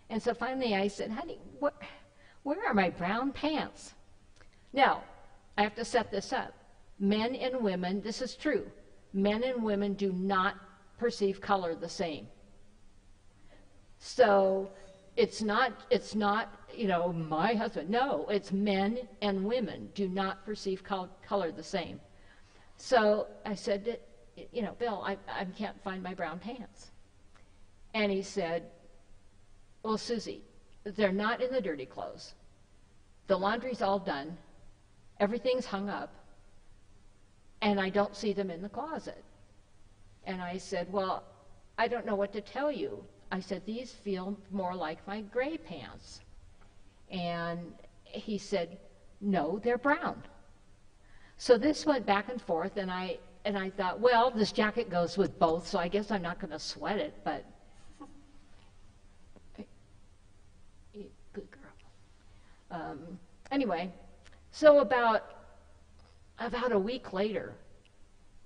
And so finally I said, honey, what, where are my brown pants? Now, I have to set this up. Men and women, this is true, men and women do not perceive color the same. So it's not, it's not, you know, my husband. No, it's men and women do not perceive col- color the same. So I said, you know, Bill, I, I can't find my brown pants. And he said, well, Susie, they're not in the dirty clothes. The laundry's all done. Everything's hung up. And I don't see them in the closet. And I said, well, I don't know what to tell you. I said, these feel more like my gray pants. And he said, no, they're brown. So this went back and forth, and I, and I thought, well, this jacket goes with both, so I guess I'm not going to sweat it, but. Good girl. Um, anyway, so about, about a week later,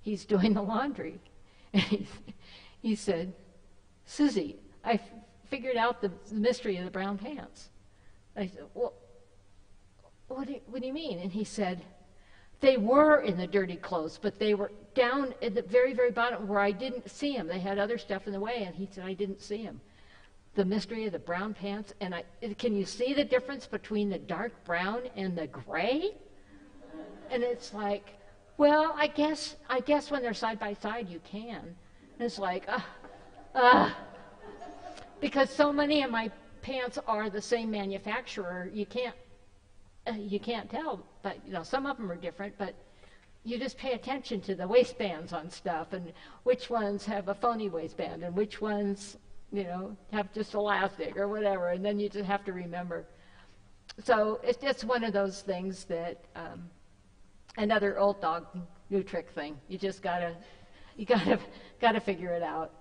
he's doing the laundry. And he, he said, Susie, I figured out the mystery of the brown pants. I said, well, what do, you, what do you mean? And he said, they were in the dirty clothes, but they were down at the very, very bottom where I didn't see them. They had other stuff in the way, and he said, I didn't see them. The mystery of the brown pants, and I, can you see the difference between the dark brown and the gray? And it's like, well, I guess, I guess when they're side by side, you can. And it's like, ah, ah. Because so many of my pants are the same manufacturer, you can't, uh, you can't tell. But, you know, some of them are different, but you just pay attention to the waistbands on stuff and which ones have a phony waistband and which ones, you know, have just elastic or whatever. And then you just have to remember. So it's just one of those things that, um, another old dog new trick thing. You just gotta, you gotta, gotta figure it out.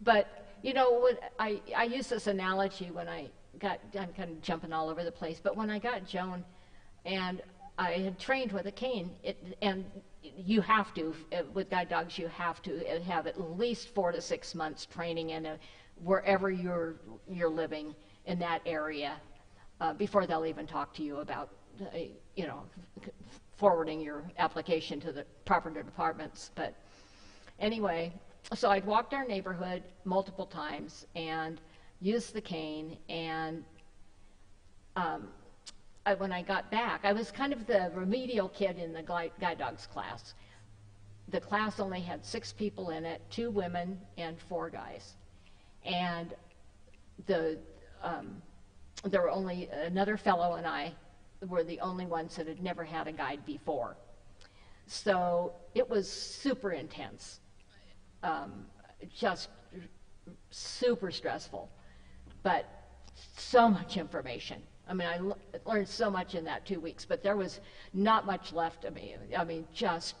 But you know, when I I use this analogy when I got I'm kind of jumping all over the place. But when I got Joan, and I had trained with a cane, it, and you have to uh, with guide dogs you have to have at least four to six months training in a, wherever you're you're living in that area uh, before they'll even talk to you about uh, you know forwarding your application to the proper departments. But anyway, so I'd walked our neighborhood multiple times and used the cane. And um, I, when I got back, I was kind of the remedial kid in the guide, guide dogs class. The class only had six people in it, two women and four guys. And the um, there were only another fellow and I were the only ones that had never had a guide before. So it was super intense, um, just super stressful, but so much information. I mean, I learned so much in that two weeks, but there was not much left of me. I mean, just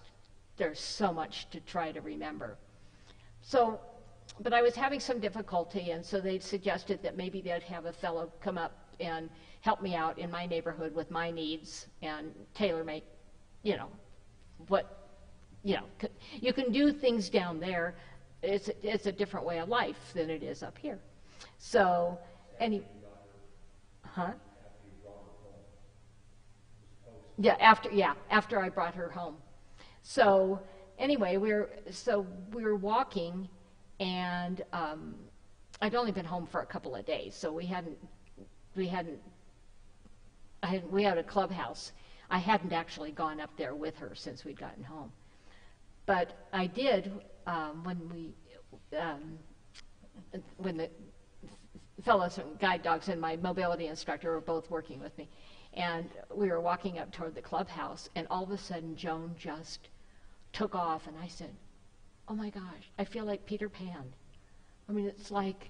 there's so much to try to remember. So, but I was having some difficulty, and so they suggested that maybe they'd have a fellow come up and help me out in my neighborhood with my needs and tailor make, you know, what, you know, c- you can do things down there. It's, it's a different way of life than it is up here. So, any, huh? Yeah, after, yeah, after I brought her home. So, anyway, we were, so we were walking and, um, I'd only been home for a couple of days, so we hadn't, we hadn't I had, we had a clubhouse. I hadn't actually gone up there with her since we'd gotten home. But I did um, when we, um, when the fellows and Guide Dogs and my mobility instructor were both working with me. And we were walking up toward the clubhouse, and all of a sudden, Joan just took off, and I said, Oh my gosh, I feel like Peter Pan. I mean, it's like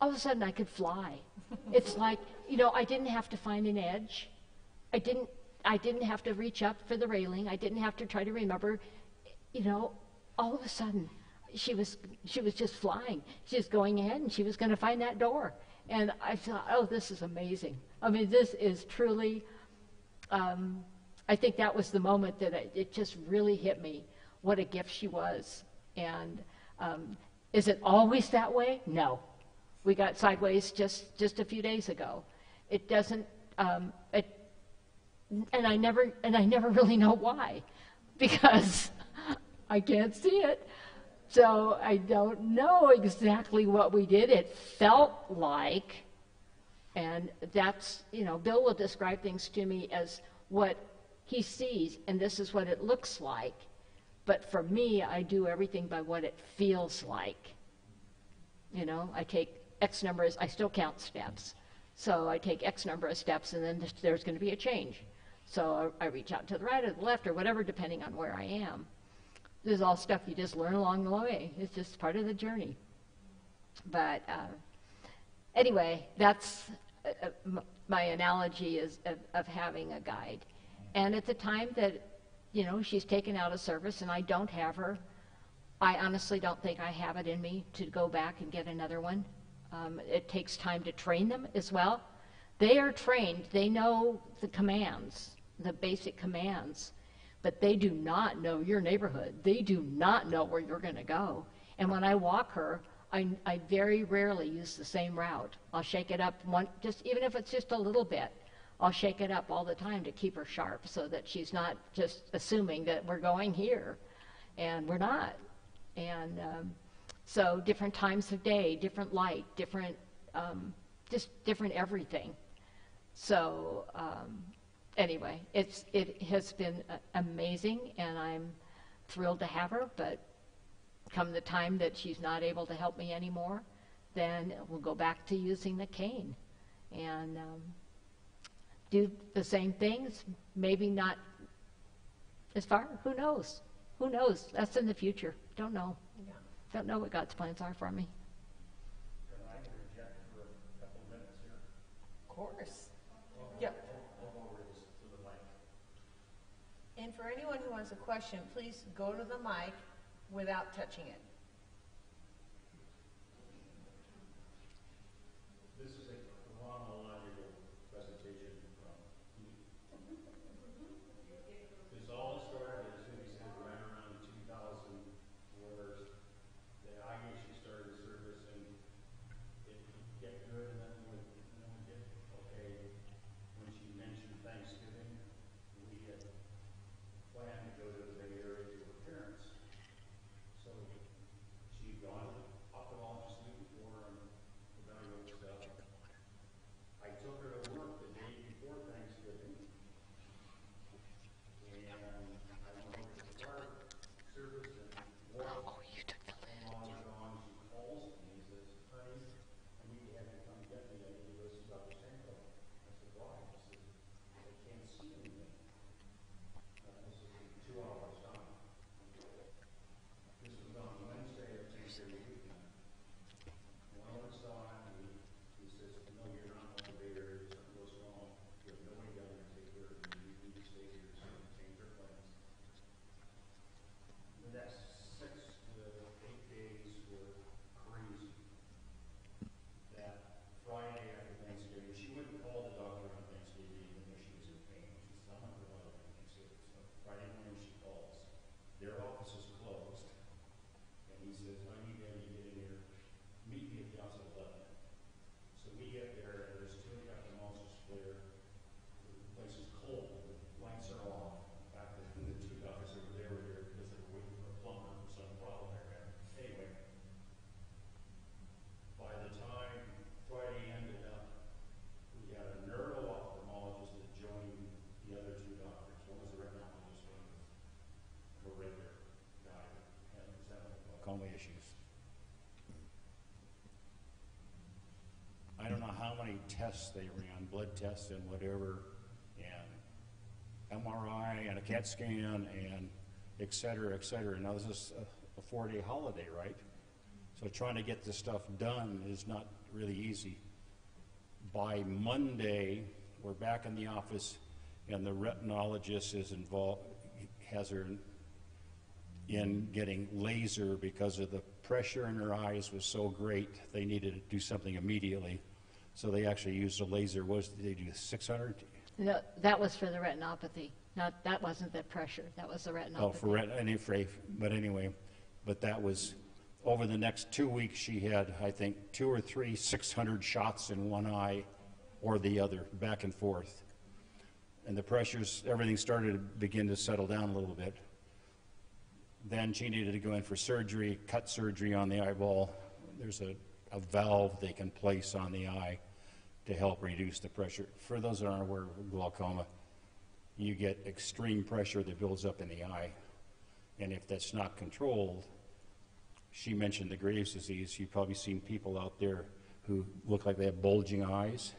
all of a sudden I could fly. it's like, you know, I didn't have to find an edge. I didn't I didn't have to reach up for the railing. I didn't have to try to remember, you know, all of a sudden she was she was just flying. She was going ahead and she was going to find that door. And I thought, oh, this is amazing. I mean, this is truly um, I think that was the moment that it, it just really hit me what a gift she was. And um, is it always that way? No. We got sideways just, just a few days ago. It doesn't, um, it, and I never, and I never really know why, because I can't see it. So I don't know exactly what we did. It felt like, and that's, you know, Bill will describe things to me as what he sees, and this is what it looks like. But for me, I do everything by what it feels like. You know, I take X numbers, I still count steps. So I take X number of steps, and then there's going to be a change. So I, I reach out to the right or the left or whatever, depending on where I am. This is all stuff you just learn along the way. It's just part of the journey. But uh, anyway, that's uh, uh, my analogy is of, of having a guide. And at the time that, you know, she's taken out of service and I don't have her, I honestly don't think I have it in me to go back and get another one. Um, it takes time to train them as well. They are trained, they know the commands, the basic commands, but they do not know your neighborhood. They do not know where you're going to go. And when I walk her, I, I very rarely use the same route. I'll shake it up one, just even if it's just a little bit. I'll shake it up all the time to keep her sharp so that she's not just assuming that we're going here, and we're not. And um, so different times of day, different light, different, um, just different everything. So um, anyway, it's it has been uh, amazing, and I'm thrilled to have her. But come the time that she's not able to help me anymore, then we'll go back to using the cane, and um, do the same things. Maybe not as far. Who knows? Who knows? That's in the future. Don't know. Don't know what God's plans are for me. Can I interject for a couple of minutes here? Of course. Yep. I'll go over this to the mic. And for anyone who has a question, please go to the mic without touching it. Many tests they ran, blood tests and whatever, and MRI and a CAT scan and et cetera, et cetera. Now, this is a, a four-day holiday, right? So trying to get this stuff done is not really easy. By Monday, we're back in the office, and the retinologist is involved, has her in getting laser because of the pressure in her eyes was so great, they needed to do something immediately. So they actually used a laser, what did they do, 600? No, that was for the retinopathy. Not, that wasn't the pressure. That was the retinopathy. Oh, for ret, any, for, but anyway, but that was, over the next two weeks, she had, I think, two or three 600 shots in one eye or the other, back and forth. And the pressures, everything started to begin to settle down a little bit. Then she needed to go in for surgery, cut surgery on the eyeball. There's a, a valve they can place on the eye to help reduce the pressure. For those that aren't aware of glaucoma, you get extreme pressure that builds up in the eye. And if that's not controlled, she mentioned the Graves' disease. You've probably seen people out there who look like they have bulging eyes.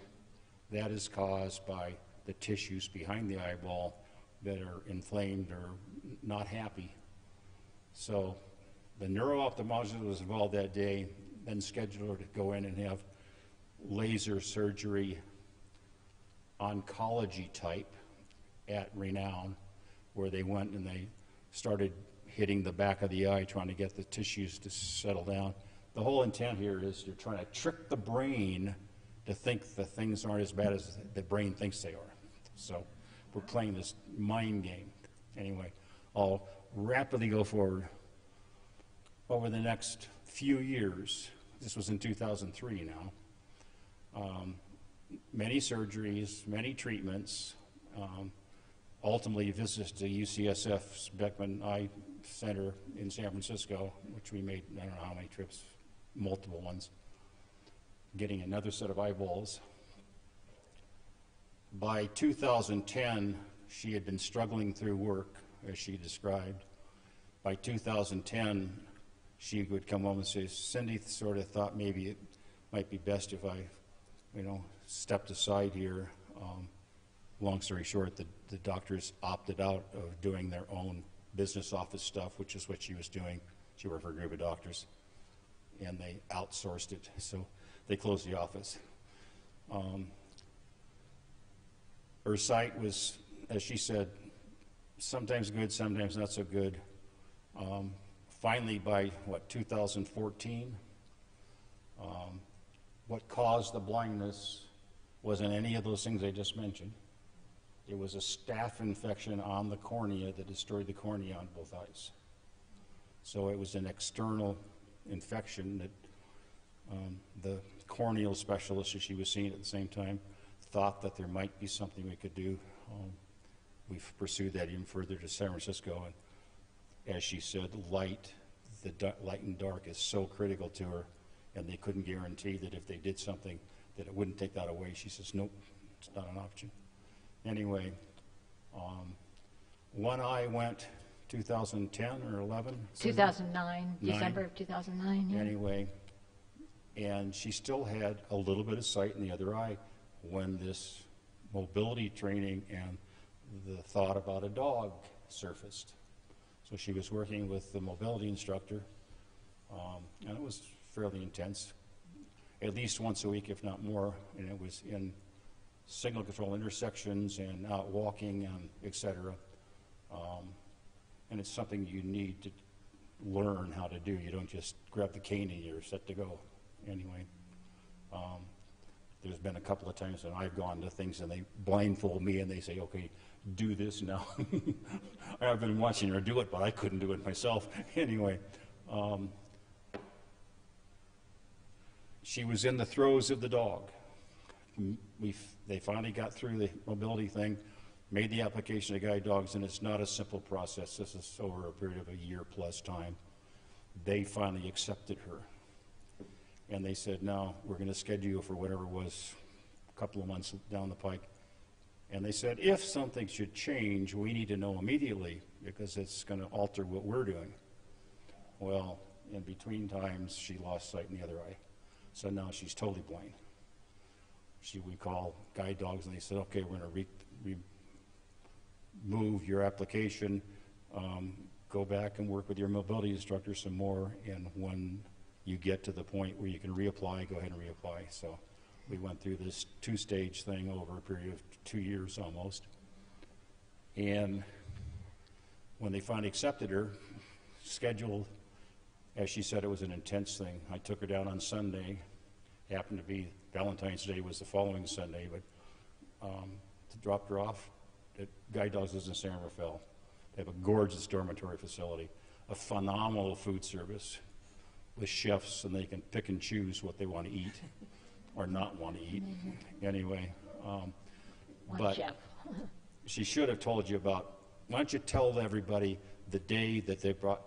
That is caused by the tissues behind the eyeball that are inflamed or not happy. So the neuro-ophthalmologist was involved that day, then scheduled her to go in and have laser surgery, oncology type at Renown, where they went and they started hitting the back of the eye, trying to get the tissues to settle down. The whole intent here is you're trying to trick the brain to think the things aren't as bad as the brain thinks they are. So we're playing this mind game. Anyway, I'll rapidly go forward. Over the next few years, this was in 2003 now, um, many surgeries, many treatments, um, ultimately visits to UCSF's Beckman Eye Center in San Francisco, which we made, I don't know how many trips, multiple ones, getting another set of eyeballs. By 2010, she had been struggling through work, as she described. By 2010, she would come home and say, Cindy sort of thought maybe it might be best if I, you know, stepped aside here. Um, long story short, the, the doctors opted out of doing their own business office stuff, which is what she was doing. She worked for a group of doctors, and they outsourced it. So they closed the office. Um, her sight was, as she said, sometimes good, sometimes not so good. Um, finally, by what, 2014, um, what caused the blindness wasn't any of those things I just mentioned. It was a staph infection on the cornea that destroyed the cornea on both eyes. So it was an external infection that um, the corneal specialist that she was seeing at the same time thought that there might be something we could do. Um, we've pursued that even further to San Francisco, and as she said, light, the light and dark is so critical to her, and they couldn't guarantee that if they did something, that it wouldn't take that away. She says, nope, it's not an option. Anyway, um, one eye went 2010 or 11. 2009, Nine. December of 2009, yeah. Anyway, and she still had a little bit of sight in the other eye when this mobility training and the thought about a dog surfaced. So she was working with the mobility instructor, um, and it was fairly intense, at least once a week, if not more, and it was in signal control intersections and out walking and et cetera. Um, and it's something you need to learn how to do. You don't just grab the cane and you're set to go. Anyway, um, there's been a couple of times when I've gone to things and they blindfold me and they say, okay, do this now. I've been watching her do it, but I couldn't do it myself. Anyway, um, she was in the throes of the dog. We, they finally got through the mobility thing, made the application to guide dogs, and it's not a simple process. This is over a period of a year plus time. They finally accepted her. And they said, now, we're going to schedule you for whatever was a couple of months down the pike. And they said, if something should change, we need to know immediately because it's going to alter what we're doing. Well, in between times, she lost sight in the other eye. So now she's totally blind. She, we call guide dogs and they said, okay, we're going to re, re, move your application, um, go back and work with your mobility instructor some more, and when you get to the point where you can reapply, go ahead and reapply. So we went through this two-stage thing over a period of two years almost. And when they finally accepted her, scheduled, as she said, it was an intense thing. I took her down on Sunday, It happened to be Valentine's Day was the following Sunday, but um, dropped her off at Guide Dogs is in San Rafael. They have a gorgeous dormitory facility, a phenomenal food service with chefs, and they can pick and choose what they want to eat or not want to eat. Anyway, um, but she should have told you about. Why don't you tell everybody the day that they brought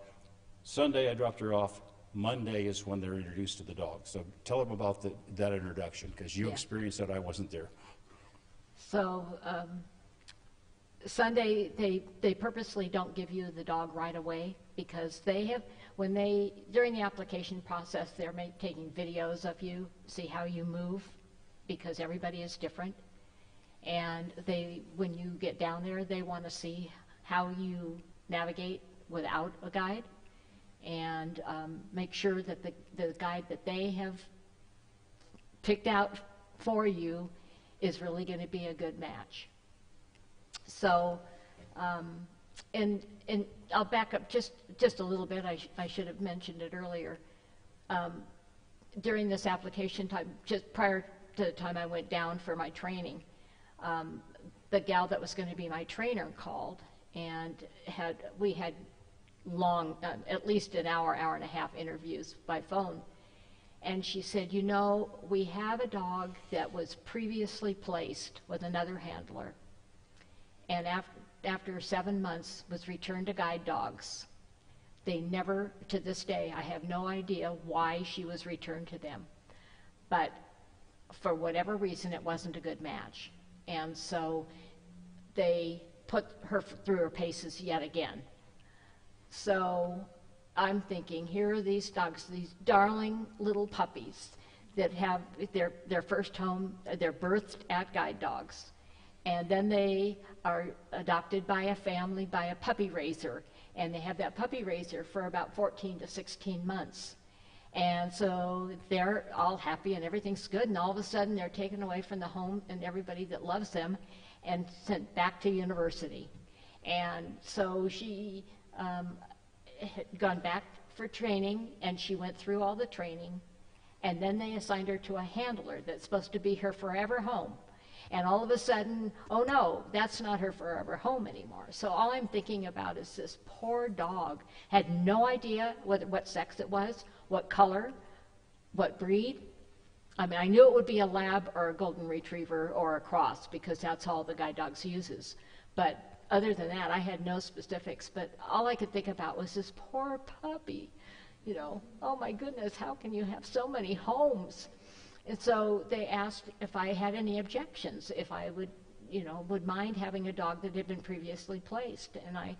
Sunday, I dropped her off. Monday is when they're introduced to the dog. So tell them about the, that introduction, because you Yeah. experienced that. I wasn't there. So um, Sunday, they, they purposely don't give you the dog right away because they have, when they, during the application process, they're ma- taking videos of you, see how you move, because everybody is different. And they, when you get down there, they want to see how you navigate without a guide and um, make sure that the, the guide that they have picked out for you is really going to be a good match. So, um, and, and I'll back up just, just a little bit. I, sh- I should have mentioned it earlier. Um, during this application time, just prior to the time I went down for my training, um, the gal that was going to be my trainer called and had, we had long, uh, at least an hour, hour and a half interviews by phone. And she said, you know, we have a dog that was previously placed with another handler and after, after seven months was returned to guide dogs. They never, to this day, I have no idea why she was returned to them. But for whatever reason, it wasn't a good match. And so they put her through her paces yet again. So I'm thinking, here are these dogs, these darling little puppies that have their, their first home, they're birthed at guide dogs. And then they are adopted by a family, by a puppy raiser. And they have that puppy raiser for about 14 to 16 months. And so they're all happy and everything's good. And all of a sudden they're taken away from the home and everybody that loves them and sent back to university. And so she um, had gone back for training and she went through all the training. And then they assigned her to a handler that's supposed to be her forever home. And all of a sudden, oh no, that's not her forever home anymore. So all I'm thinking about is this poor dog had no idea what, what sex it was, what color, what breed. I mean, I knew it would be a lab or a golden retriever or a cross because that's all the guide dogs uses. But other than that, I had no specifics. But all I could think about was this poor puppy. You know, oh my goodness, how can you have so many homes? And so they asked if I had any objections, if I would, you know, would mind having a dog that had been previously placed. And I,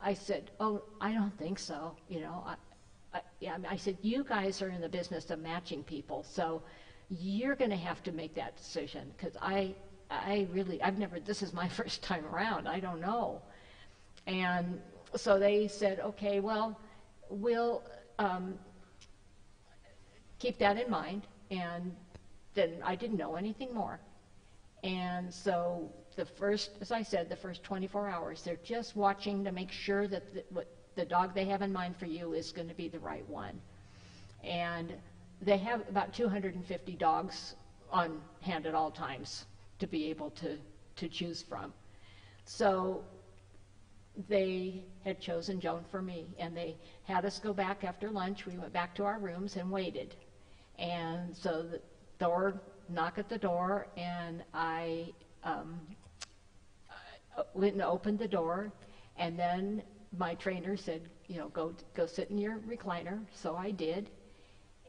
I said, oh, I don't think so. You know, I, I, yeah, I I said, you guys are in the business of matching people, so you're going to have to make that decision because I, I really, I've never, this is my first time around. I don't know. And so they said, okay, well, we'll um, keep that in mind. And then I didn't know anything more. And so the first, as I said, the first 24 hours, they're just watching to make sure that the, what the dog they have in mind for you is going to be the right one. And they have about 250 dogs on hand at all times to be able to, to choose from. So they had chosen Joan for me, and they had us go back after lunch. We went back to our rooms and waited. And so the door, knock at the door, and I um, I went and opened the door, and then my trainer said, you know, go go sit in your recliner. So I did,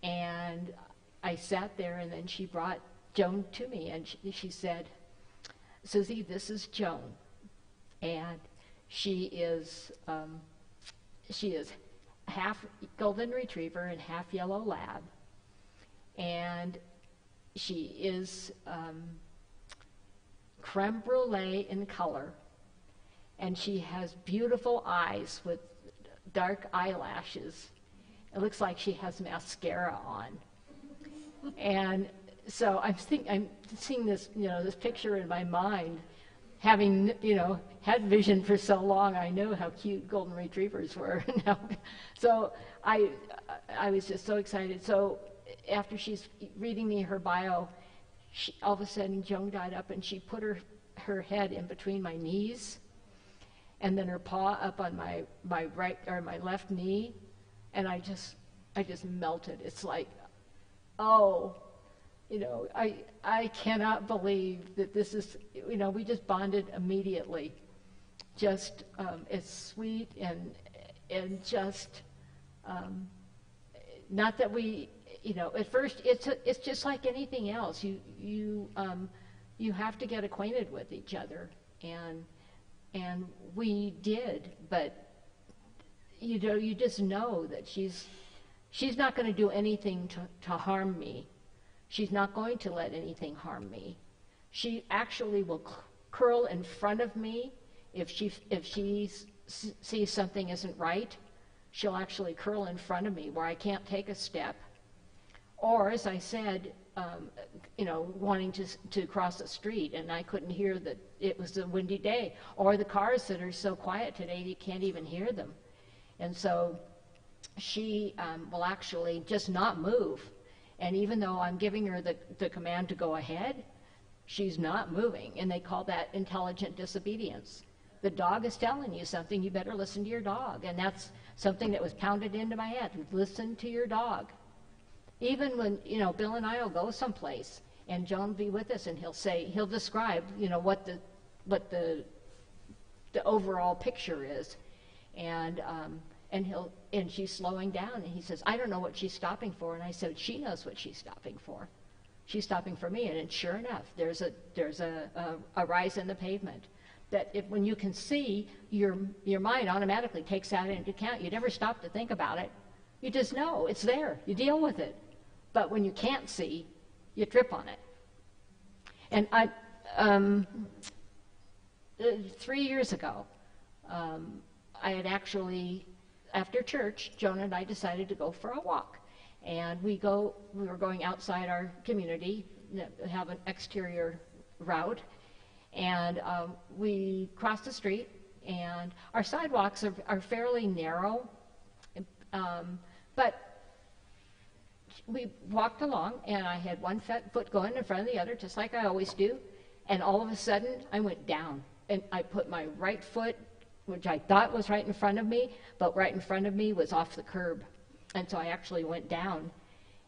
and I sat there, and then she brought Joan to me, and she, she said, Susie, this is Joan, and she is um, she is half golden retriever and half yellow lab, and she is um, creme brulee in color, and she has beautiful eyes with dark eyelashes. It looks like she has mascara on. And so I'm think I'm seeing this, you know, this picture in my mind, having, you know, had vision for so long, I know how cute golden retrievers were. So I, I was just so excited. So after she's reading me her bio, she, all of a sudden Joan got up and she put her, her head in between my knees and then her paw up on my, my right or my left knee and I just I just melted. It's like, oh, you know, I I cannot believe that this is you know, we just bonded immediately. Just um, it's sweet and and just um, not that we, you know, at first, it's, a- it's just like anything else. You, you, um, you have to get acquainted with each other. And, and we did, but, you know, you just know that she's, she's not going to do anything to, to harm me. She's not going to let anything harm me. She actually will c- curl in front of me if she, if she s- sees something isn't right. She'll actually curl in front of me where I can't take a step. Or, as I said, um, you know, wanting to, to cross the street and I couldn't hear that it was a windy day. Or the cars that are so quiet today, you can't even hear them. And so she um, will actually just not move. And even though I'm giving her the, the command to go ahead, she's not moving. And they call that intelligent disobedience. The dog is telling you something, you better listen to your dog. And that's something that was pounded into my head. Listen to your dog. Even when, you know, Bill and I will go someplace and Joan will be with us and he'll say, he'll describe, you know, what the, what the, the overall picture is. And, um, and he'll, and she's slowing down and he says, I don't know what she's stopping for. And I said, she knows what she's stopping for. She's stopping for me. And then sure enough, there's a, there's a, a, a rise in the pavement. That if, when you can see, your, your mind automatically takes that into account. You never stop to think about it. You just know it's there. You deal with it. But when you can't see, you trip on it. And I, um, uh, three years ago, um, I had actually, after church, Joan and I decided to go for a walk. And we go, we were going outside our community, have an exterior route, and um, we crossed the street, and our sidewalks are, are fairly narrow, um, but we walked along, and I had one foot going in front of the other, just like I always do. And all of a sudden, I went down, and I put my right foot, which I thought was right in front of me, but right in front of me was off the curb, and so I actually went down.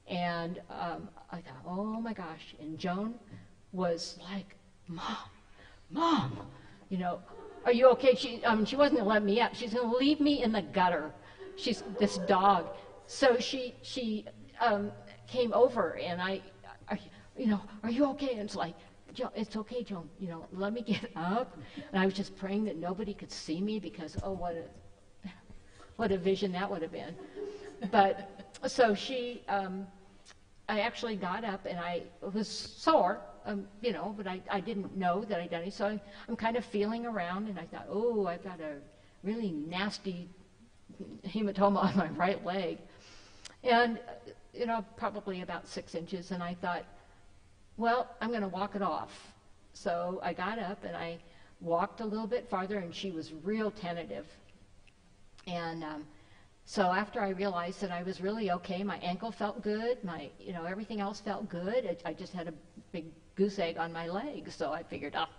And um, I thought, oh my gosh! And Joan was like, "Mom, Mom, you know, are you okay?" She, um, she wasn't gonna let me up. She's gonna leave me in the gutter. She's this dog. So she she um, came over, and I, are, you know, are you okay? And it's like, It's okay, Joan. You know, let me get up. And I was just praying that nobody could see me because, oh, what a what a vision that would have been. But so she, um, I actually got up and I was sore, um, you know, but I, I didn't know that I'd done it. So I, I'm kind of feeling around and I thought, oh, I've got a really nasty hematoma on my right leg. And, you know, probably about six inches. And I thought, well, I'm going to walk it off. So I got up and I walked a little bit farther and she was real tentative. And um, so after I realized that I was really okay, my ankle felt good, my, you know, everything else felt good. It, I just had a big goose egg on my leg, so I figured, ah,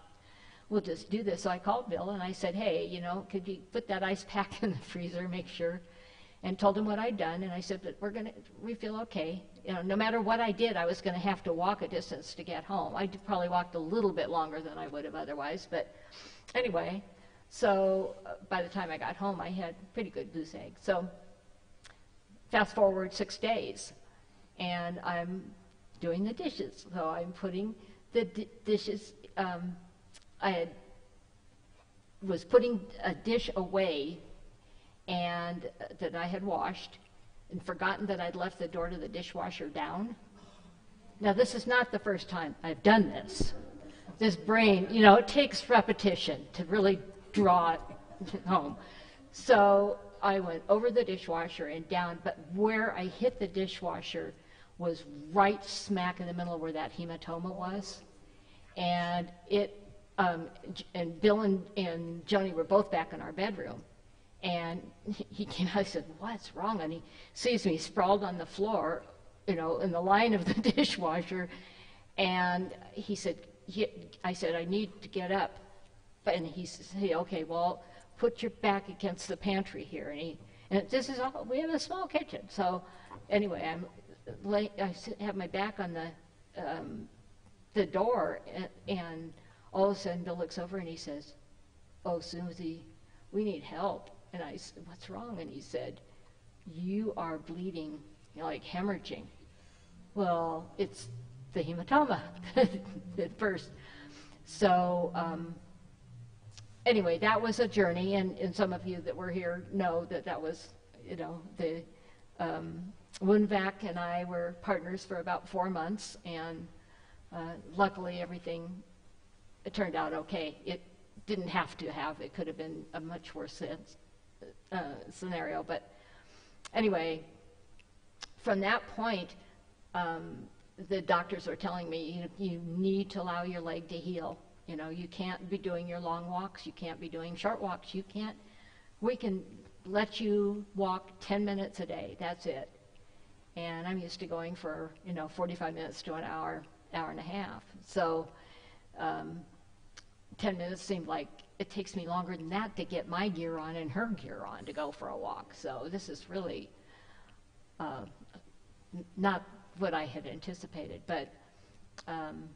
we'll just do this. So I called Bill and I said, hey, you know, could you put that ice pack in the freezer, make sure? And told him what I'd done, and I said, but we're gonna, we feel okay. You know, no matter what I did, I was gonna have to walk a distance to get home. I probably walked a little bit longer than I would have otherwise, but anyway. So uh, by the time I got home, I had pretty good goose egg. So fast forward six days, and I'm doing the dishes. So I'm putting the di- dishes. Um, I had, was putting a dish away, and uh, that I had washed, and forgotten that I'd left the door to the dishwasher down. Now this is not the first time I've done this. This brain, you know, it takes repetition to really draw it home. So I went over the dishwasher and down, but where I hit the dishwasher was right smack in the middle where that hematoma was. And it, um, and Bill and, and Joni were both back in our bedroom. And he- came out, I said, what's wrong? And he sees me sprawled on the floor, you know, in the line of the dishwasher. And he said, he, I said, I need to get up. But, and he says, hey, okay, well, put your back against the pantry here. And he, and this is all, we have a small kitchen. So anyway, I'm lay, I have my back on the, um, the door and, and all of a sudden Bill looks over and he says, oh, Susie, we need help. And I said, what's wrong? And he said, you are bleeding, you know, like hemorrhaging. Well, it's the hematoma at first. So, um, anyway, that was a journey, and, and some of you that were here know that that was, you know, the um, and I were partners for about four months, and uh, luckily everything it turned out okay. It didn't have to have. It could have been a much worse sense, uh, scenario, but anyway, from that point, um, the doctors are telling me you, you need to allow your leg to heal. You know, you can't be doing your long walks. You can't be doing short walks. You can't. We can let you walk 10 minutes a day. That's it. And I'm used to going for you know 45 minutes to an hour, hour and a half. So. Um, 10 minutes seemed like it takes me longer than that to get my gear on and her gear on to go for a walk. So this is really uh, not what I had anticipated. But um,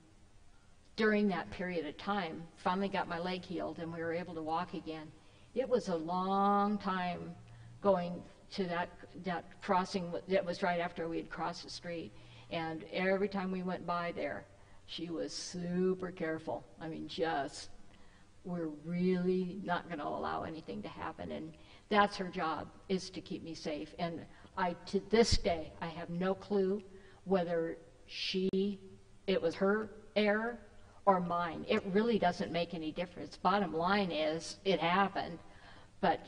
during that period of time, finally got my leg healed and we were able to walk again. It was a long time going to that, that crossing that was right after we had crossed the street. And every time we went by there, she was super careful. I mean, just, we're really not going to allow anything to happen. And that's her job, is to keep me safe. And I, to this day, I have no clue whether she, it was her error or mine. It really doesn't make any difference. Bottom line is, it happened, but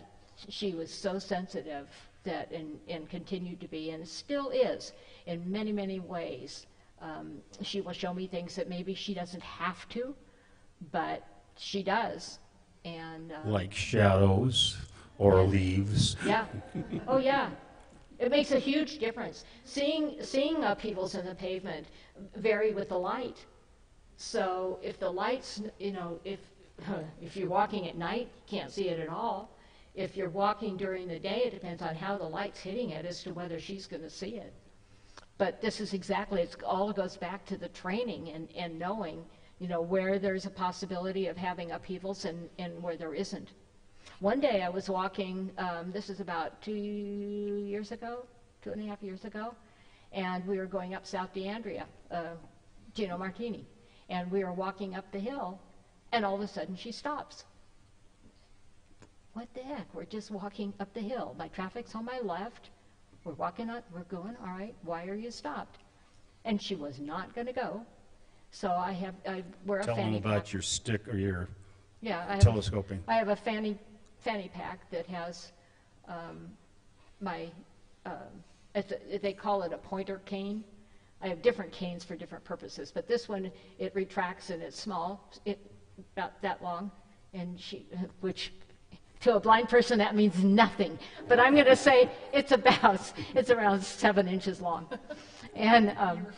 she was so sensitive that, and, and continued to be, and still is in many, many ways. Um, she will show me things that maybe she doesn't have to, but she does. And uh, like shadows or leaves. yeah, oh yeah, it makes a huge difference. Seeing seeing upheavals in the pavement vary with the light. So if the lights, you know, if if you're walking at night, you can't see it at all. If you're walking during the day, it depends on how the light's hitting it as to whether she's going to see it. But this is exactly, it all goes back to the training and, and knowing, you know, where there's a possibility of having upheavals and, and where there isn't. One day I was walking, um, this is about two years ago, two and a half years ago, and we were going up South DeAndrea, uh, Gino Martini, and we were walking up the hill, and all of a sudden she stops. What the heck? We're just walking up the hill. My traffic's on my left. We're walking up, we're going, all right, why are you stopped? And she was not going to go. So I have, I wear a Tell them fanny about pack. your stick or your Yeah, I have, telescoping. I have a fanny, fanny pack that has um, my, um, it's a, they call it a pointer cane. I have different canes for different purposes, but this one, it retracts and it's small, it, about that long, and she, which, to a blind person, that means nothing. But I'm going to say it's about, it's around seven inches long. And, um,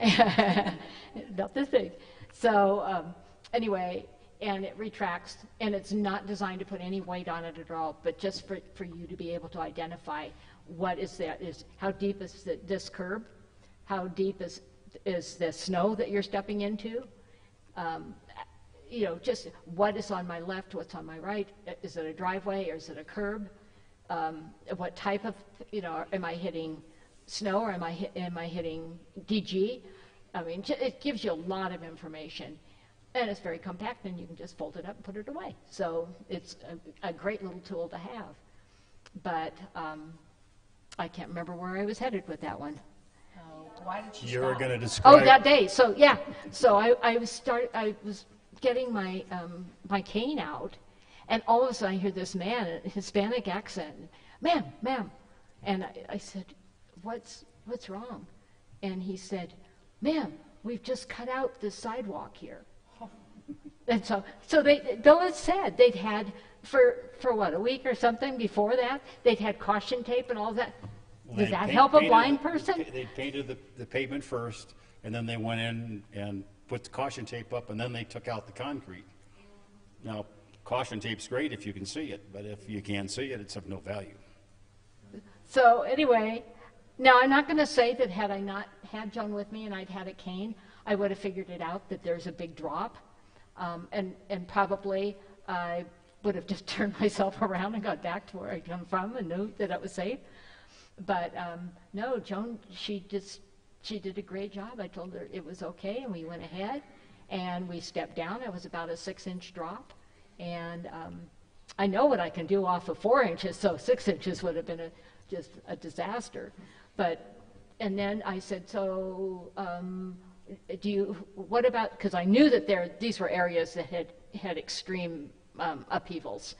not this big. So um, anyway, and it retracts, and it's not designed to put any weight on it at all, but just for, for you to be able to identify what is that, is how deep is the, this curb, how deep is, is the snow that you're stepping into, um, you know, just what is on my left, what's on my right, is it a driveway or is it a curb? Um, what type of, you know, am I hitting snow or am I, hit, am I hitting DG? I mean, it gives you a lot of information. And it's very compact and you can just fold it up and put it away. So it's a, a great little tool to have. But um, I can't remember where I was headed with that one. Oh, Why did she You were going to describe. Oh, that day. So yeah. So I, I was start. I was getting my um, my cane out, and all of a sudden I hear this man, a Hispanic accent, "Ma'am, ma'am," and I, I said, "What's what's wrong?" And he said, "Ma'am, we've just cut out the sidewalk here." And so, so they, Bill had said they'd had for for what a week or something before that they'd had caution tape and all that. Well, Does that pa- help a painted- blind person? They painted the, the pavement first, and then they went in and put the caution tape up, and then they took out the concrete. Now, caution tape's great if you can see it, but if you can't see it, it's of no value. So anyway, now I'm not going to say that had I not had Joan with me and I'd had a cane, I would have figured it out that there's a big drop, um, and and probably I would have just turned myself around and got back to where I'd come from and knew that it was safe. but um, no, Joan, she just, she did a great job. I told her it was okay, and we went ahead, and we stepped down. It was about a six-inch drop, and um, I know what I can do off of four inches, so six inches would have been a, just a disaster. But, and then I said, so, um, do you, what about, because I knew that there, these were areas that had, had extreme um, upheavals,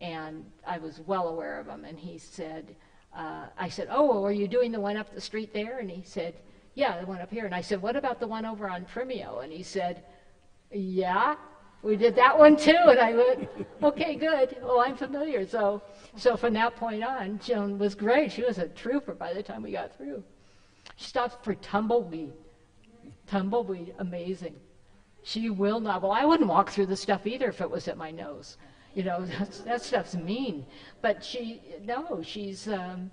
and I was well aware of them, and he said, uh, I said, oh, are you doing the one up the street there? And he said, yeah, the one up here. And I said, what about the one over on Primio? And he said, yeah, we did that one too. And I went, okay, good. Well, I'm familiar. So, so from that point on, Joan was great. She was a trooper by the time we got through. She stopped for tumbleweed. Tumbleweed, amazing. She will not. Well, I wouldn't walk through the stuff either if it was at my nose. You know, that stuff's mean. But she, no, she's, um,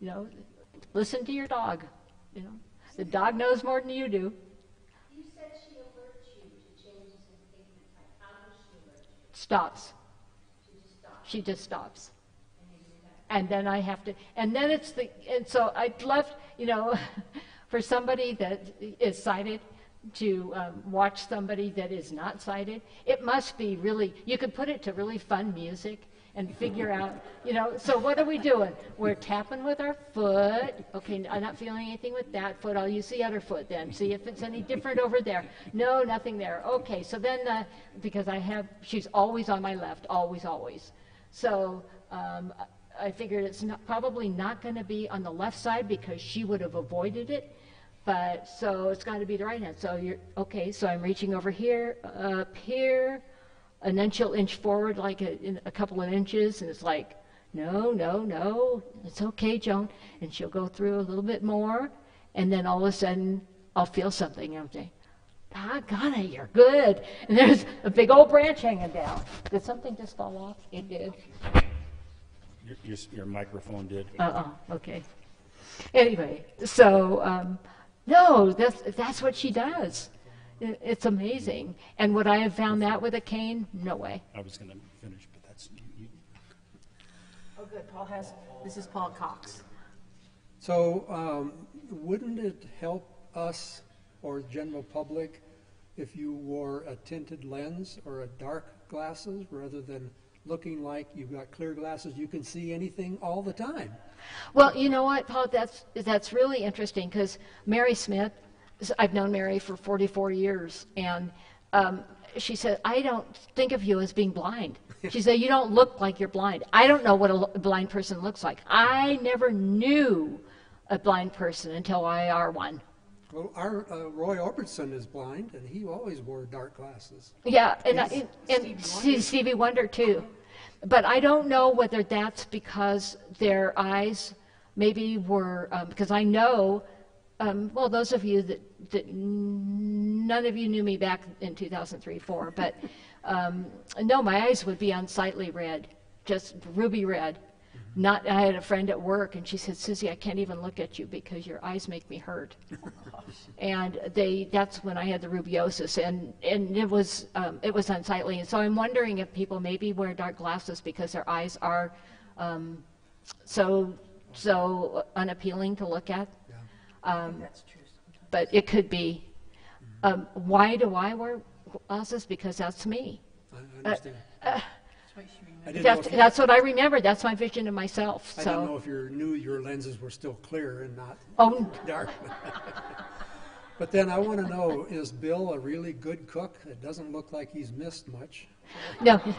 you know, listen to your dog. You know, the dog knows more than you do. You said she alerts you to changes in pavement type. How does she alert you? Stops. She just stops and then I have to, and then it's the, and so I'd love, you know, for somebody that is sighted to um, watch somebody that is not sighted, it must be really, you could put it to really fun music and figure out, you know, so what are we doing? We're tapping with our foot. Okay, I'm not feeling anything with that foot. I'll use the other foot then. See if it's any different over there. No, nothing there. Okay, so then, uh, because I have, she's always on my left, always, always. So um, I figured it's not, probably not going to be on the left side because she would have avoided it. But so it's got to be the right hand. So you're okay. So I'm reaching over here, up here, and then she'll inch forward like a, in a couple of inches, and it's like, no, no, no, it's okay, Joan. And she'll go through a little bit more, and then all of a sudden I'll feel something. And I'm saying, Doggone it, you're good. And there's a big old branch hanging down. Did something just fall off? It did. Your, your, your microphone did. Uh-uh, okay. Anyway, so, um, no, that's, that's what she does. It, it's amazing. And would I have found that with a cane? No way. I was gonna finish, but that's, you, you- Oh, good, Paul has, this is Paul Cox. So, um, wouldn't it help us or general public if you wore a tinted lens or a dark glasses rather than looking like you've got clear glasses, you can see anything all the time? Well, you know what, Paul, that's, that's really interesting because Mary Smith, I've known Mary for 44 years, and um, she said, I don't think of you as being blind. She said, You don't look like you're blind. I don't know what a lo- blind person looks like. I never knew a blind person until I are one. Well, our uh, Roy Orbison is blind, and he always wore dark glasses. Yeah, and, I- and, and Stevie, Stevie Wonder too. But I don't know whether that's because their eyes maybe were, um, because I know, um, well, those of you that, that none of you knew me back in 2003 4, but um, no, my eyes would be unsightly red, just ruby red. Not, I had a friend at work, and she said, Susie, I can't even look at you because your eyes make me hurt. And they that's when I had the rubeosis and and it was um, it was unsightly. And so I'm wondering if people maybe wear dark glasses because their eyes are um, so so unappealing to look at um, That's true sometimes. but it could be um, why do I wear glasses because that's me I I understand. That's what I remembers. didn't know that's that's what I remember that's my vision of myself I didn't know if you knew your lenses were still clear and not oh dark. But then I want to know, is Bill a really good cook? It doesn't look like he's missed much. No.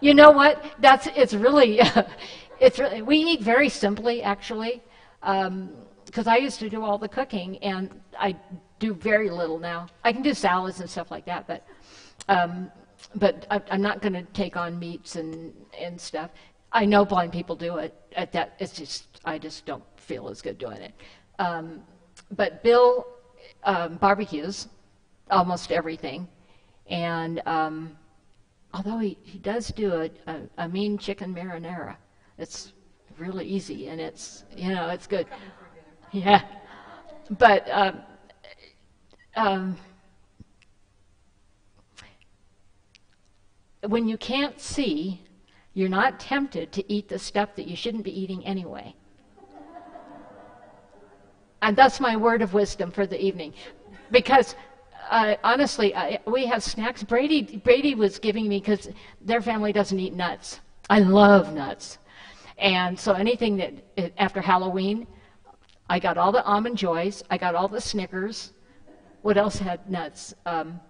you know what? That's it's really it's really, we eat very simply actually, because I used to do all the cooking and I do very little now. I can do salads and stuff like that, but um, but I, I'm not going to take on meats and and stuff. I know blind people do it. At that, it's just I just don't feel as good doing it. Um, but Bill um, barbecues almost everything, and um, although he, he does do a, a, a mean chicken marinara, it's really easy and it's you know it's good. Yeah, but um, um, when you can't see, you're not tempted to eat the stuff that you shouldn't be eating anyway. And that's my word of wisdom for the evening. Because uh, honestly, I, we have snacks. Brady, Brady was giving me, because their family doesn't eat nuts. I love nuts. And so anything that, after Halloween, I got all the Almond Joys, I got all the Snickers. What else had nuts? Um,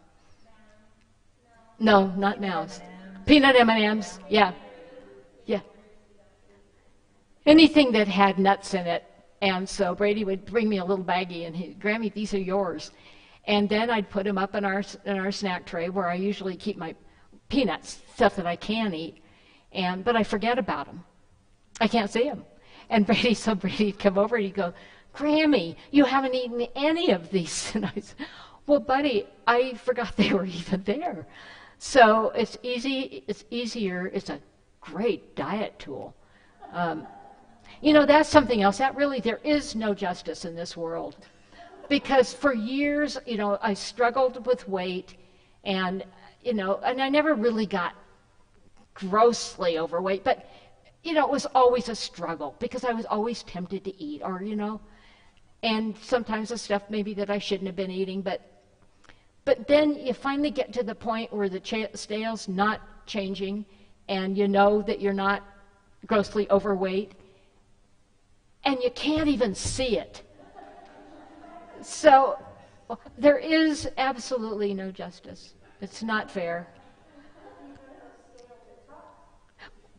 no, not mouse. Peanut M&Ms, yeah. Yeah. Anything that had nuts in it. And so Brady would bring me a little baggie and he, Grammy, these are yours. And then I'd put them up in our, in our snack tray where I usually keep my peanuts, stuff that I can eat. And, but I forget about them. I can't see them. And Brady, so Brady'd come over and he'd go, Grammy, you haven't eaten any of these. And I said, well, buddy, I forgot they were even there. So it's easy, it's easier, it's a great diet tool. Um, you know, that's something else. That really, there is no justice in this world. Because for years, you know, I struggled with weight and, you know, and I never really got grossly overweight, but, you know, it was always a struggle because I was always tempted to eat or, you know, and sometimes the stuff maybe that I shouldn't have been eating, but but then you finally get to the point where the scale's not changing and you know that you're not grossly overweight and you can't even see it. So there is absolutely no justice. It's not fair.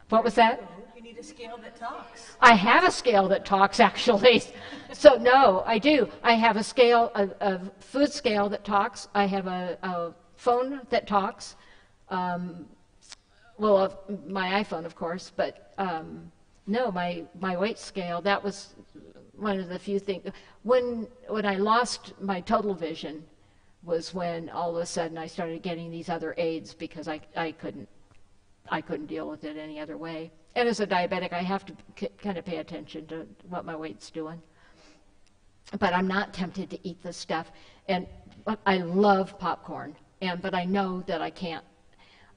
What was that? Need a scale that talks. I have a scale that talks, actually. So, no, I do. I have a scale, a, a food scale that talks. I have a, a phone that talks. Um, well, uh, my iPhone, of course, but um, no, my, my weight scale, that was one of the few things. When, when I lost my total vision was when all of a sudden I started getting these other aids because I, I couldn't I couldn't deal with it any other way. And as a diabetic, I have to kind of pay attention to what my weight's doing. But I'm not tempted to eat this stuff. And I love popcorn, and but I know that I can't.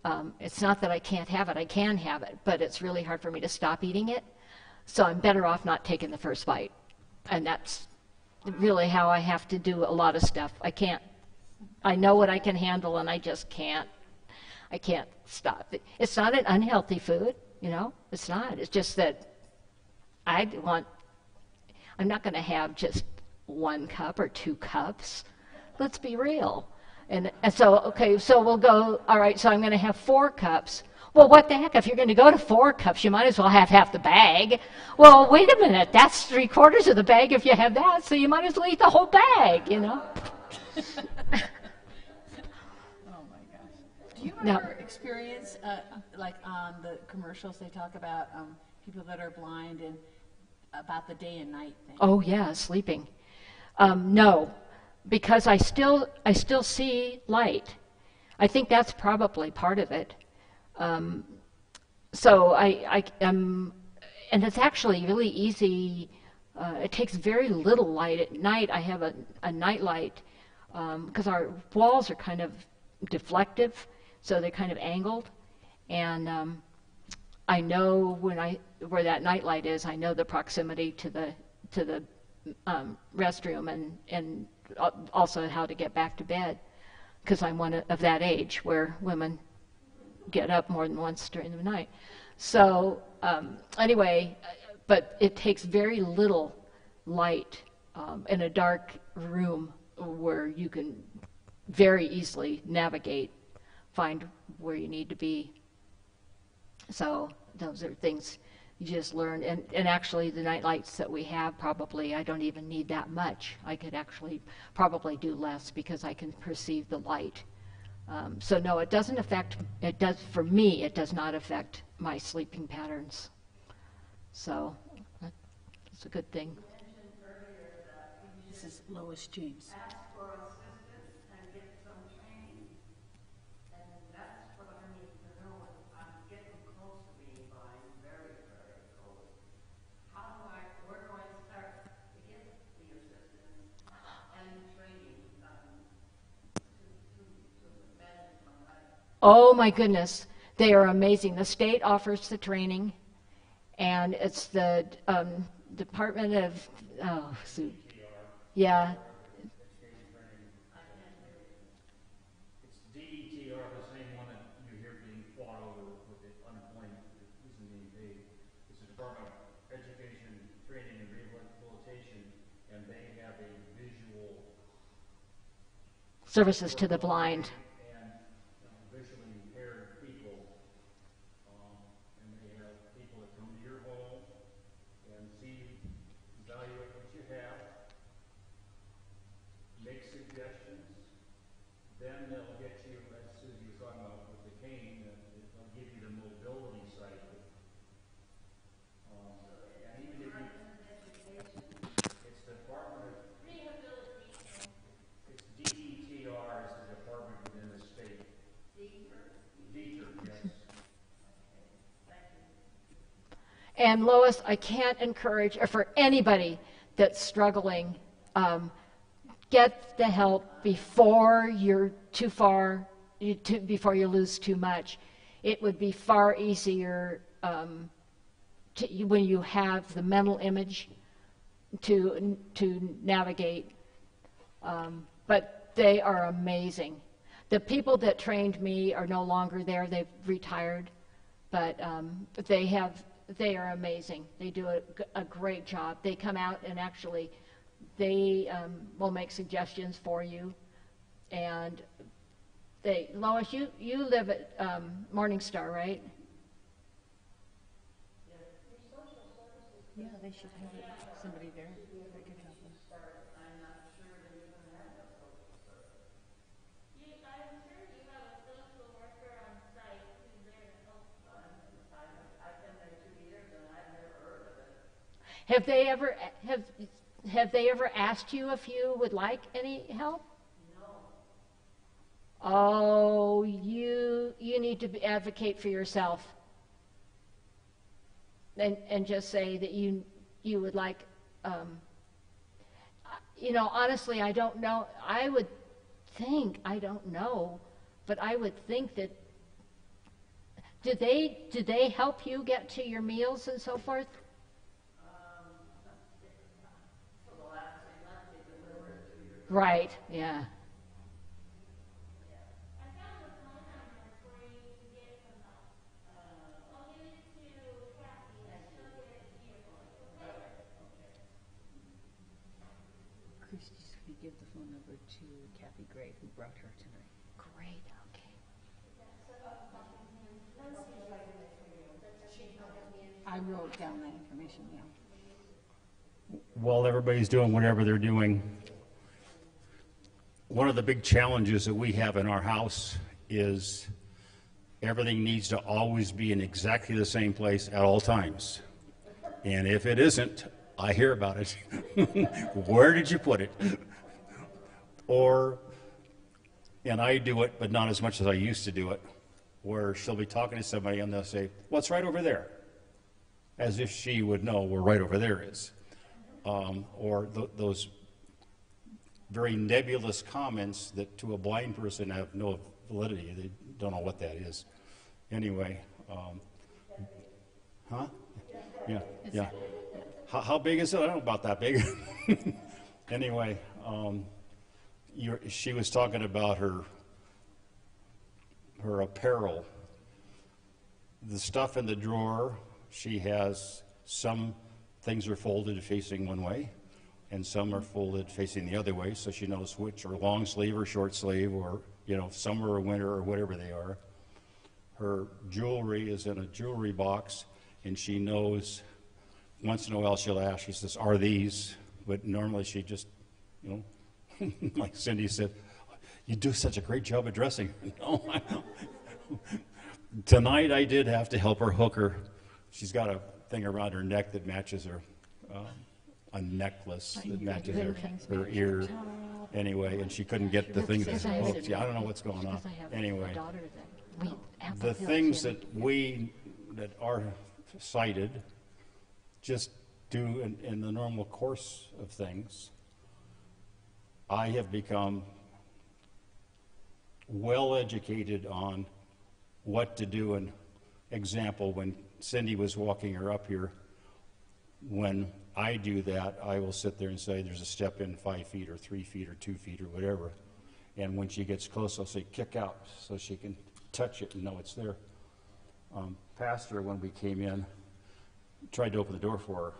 Um, it's not that I can't have it; I can have it, but it's really hard for me to stop eating it. So I'm better off not taking the first bite, and that's really how I have to do a lot of stuff. I can't. I know what I can handle, and I just can't I can't stop. It's not an unhealthy food, you know. It's not. It's just that I want. I'm not going to have just one cup or two cups. Let's be real. And, and so, okay, so we'll go. All right, so I'm going to have four cups. Well, what the heck? If you're going to go to four cups, you might as well have half the bag. Well, wait a minute. That's three quarters of the bag if you have that, so you might as well eat the whole bag, you know? Do you No. ever experience, uh, like on the commercials, they talk about um, people that are blind and about the day and night thing? Oh yeah, sleeping. Um, no, because I still I still see light. I think that's probably part of it. Um, so I I am, and it's actually really easy. Uh, it takes very little light at night. I have a, a night light because our walls are kind of deflective, so they're kind of angled, and um, I know when I where that nightlight is. I know the proximity to the to the um, restroom and and also how to get back to bed because I'm one of that age where women get up more than once during the night. So um, anyway, but it takes very little light um, in a dark room where you can very easily navigate, find where you need to be. So those are things you just learn. And, and actually, the night lights that we have, probably I don't even need that much. I could actually probably do less because I can perceive the light. Um, so no, it doesn't affect. It does for me. It does not affect my sleeping patterns. So that's a good thing. This is Lois James. Oh my goodness. They are amazing. The state offers the training, and it's the um, Department of, oh, shoot. yeah, It's DETR, the same one that you hear being fought over with the unemployment that isn't being paid. It's the Department of Education, Training and Rehabilitation, and they have a visual services to the blind. and uh, visually impaired people. Um, and they have people that come to your home and see, evaluate what you have, make suggestions, then they'll get you, as Susie was talking about with the cane, uh, they'll give you the mobility side of it. Um, and even if you, it's the Department of, it's DETR is the department within the state. DETR, yes. And Lois, I can't encourage, or for anybody that's struggling, um, get the help before you're too far, you, too, before you lose too much. It would be far easier um, to, when you have the mental image to to navigate. Um, but they are amazing. The people that trained me are no longer there; they've retired. But um, they have they are amazing. They do a, a great job. They come out and actually they um, will make suggestions for you, and they Lois, you you live at um, Morningstar, right? Yeah, they should have somebody there that could help them. You, I'm sure you have a social worker on site who's there to help. Have they ever have have they ever asked you if you would like any help? No. Oh, you you need to advocate for yourself. And and just say that you you would like um, you know, honestly, I don't know. I would think, I don't know, but I would think that do they do they help you get to your meals and so forth? Right, yeah. I found a phone number for you to get some help. I'll give it to Kathy, and she'll get it to yeah. Okay? Christy's could give the phone number to Kathy Gray, who brought her tonight. Great, okay. I wrote down that information, yeah. while everybody's doing whatever they're doing, one of the big challenges that we have in our house is everything needs to always be in exactly the same place at all times. And if it isn't, I hear about it. Where did you put it? Or, and I do it, but not as much as I used to do it, where she'll be talking to somebody and they'll say, it's right over there. As if she would know where right over there is um, or th- those very nebulous comments that to a blind person have no validity. They don't know what that is. Anyway, um, huh? Yeah, yeah. How, how big is it? I don't know about that big. anyway, um, she was talking about her her apparel the stuff in the drawer, she has some things are folded facing one way, and some are folded facing the other way, so she knows which are long sleeve or short sleeve, or you know, summer or winter or whatever they are. Her jewelry is in a jewelry box, and she knows. Once in a while, she'll ask. She says, "Are these?" But normally, she just, you know, like Cindy said, "You do such a great job of dressing." no, I know. Tonight I did have to help her hook her. She's got a thing around her neck that matches her, um, a necklace that matches her, her ear. Anyway, and she couldn't get the thing that's hooked. Yeah, I don't know what's going on. Because I have Anyway, a daughter that we have the things that we, that are sighted, just do in, in the normal course of things. I have become well educated on what to do. And example, when Cindy was walking her up here, when I do that, I will sit there and say, there's a step in five feet or three feet or two feet or whatever. And when she gets close, I'll say, kick out, so she can touch it and know it's there. Um, Pastor, when we came in, tried to open the door for her.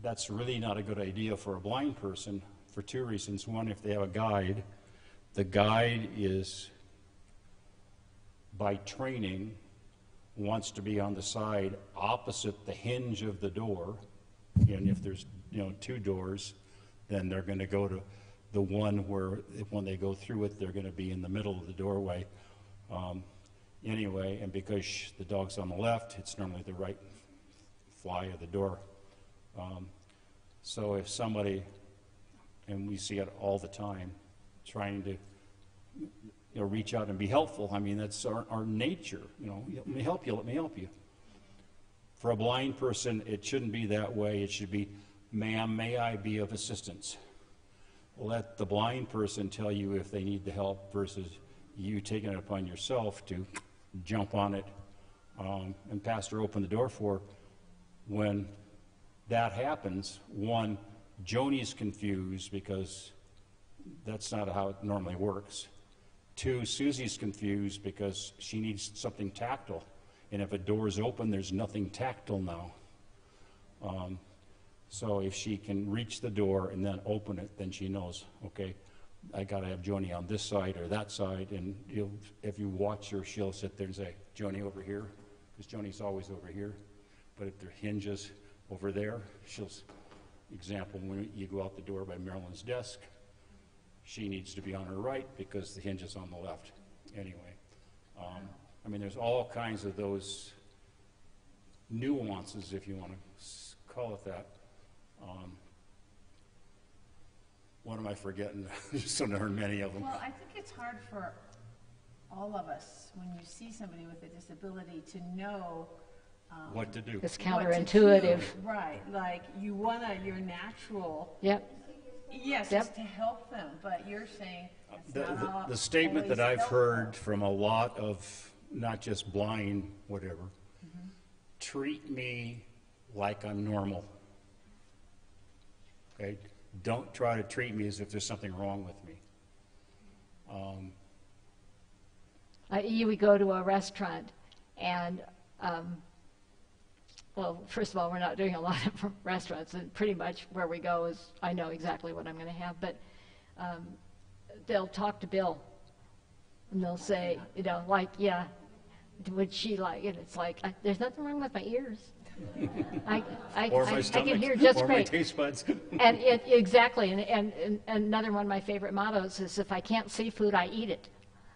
That's really not a good idea for a blind person for two reasons. One, if they have a guide, the guide is, by training, wants to be on the side opposite the hinge of the door. And if there's, you know, two doors, then they're going to go to the one where, if, when they go through it, they're going to be in the middle of the doorway. Um, anyway, and because sh- the dog's on the left, it's normally the right fly of the door. Um, so if somebody, and we see it all the time, trying to you know, reach out and be helpful. I mean, that's our, our nature. You know, let me help you. Let me help you. For a blind person, it shouldn't be that way. It should be, ma'am, may I be of assistance? Let the blind person tell you if they need the help versus you taking it upon yourself to jump on it. Um, and Pastor opened the door for when that happens. One, Joni's confused because that's not how it normally works. Two, Susie's confused because she needs something tactile. And if a door is open, there's nothing tactile now. Um, so if she can reach the door and then open it, then she knows, okay, I got to have Joni on this side or that side. And if you watch her, she'll sit there and say, Joni over here, because Joni's always over here. But if are hinges over there, she'll, example, when you go out the door by Marilyn's desk, she needs to be on her right because the hinge is on the left. Anyway, um, I mean, there's all kinds of those nuances, if you want to call it that. Um, what am I forgetting? Just don't know many of them. Well, I think it's hard for all of us, when you see somebody with a disability, to know um, What to do? It's counterintuitive. Right, like, you wanna, your natural, Yep. yes, Yep. to help them, but you're saying it's The, not the- the statement that I've helpful. heard from a lot of, not just blind, whatever, Mm-hmm. treat me like I'm normal. Okay? Don't try to treat me as if there's something wrong with me. Uh, you would go to a restaurant and, um, well, first of all, we're not doing a lot of restaurants, and pretty much where we go is, I know exactly what I'm going to have, but um, they'll talk to Bill, and they'll say, you know, like, yeah, would she like it? It's like, I, there's nothing wrong with my ears. I, I, Or I, my I stomach. can hear just Or my great. taste buds. And it, exactly, and, and, and another one of my favorite mottos is if I can't see food, I eat it.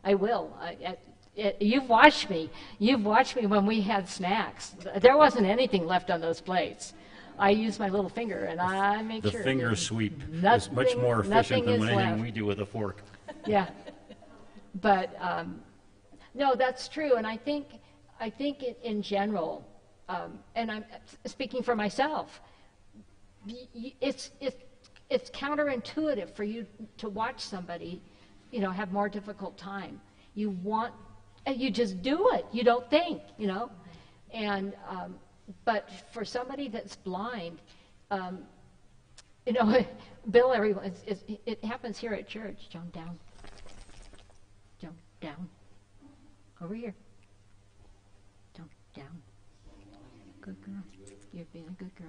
I will. I, I, it, you've watched me. You've watched me when we had snacks. There wasn't anything left on those plates. I use my little finger and I make The sure. finger there's sweep is much more efficient than anything left. we do with a fork. Yeah. But, um, no, that's true, and I think, I think it, in general, um, and I'm speaking for myself, it's, it's, it's counterintuitive for you to watch somebody, you know, have more difficult time. You want, you just do it. You don't think, you know? And, um, but for somebody that's blind, um, you know, Bill, everyone, it happens here at church. Jump down. Down. Over here. Jump down. Good girl. You're being a good girl.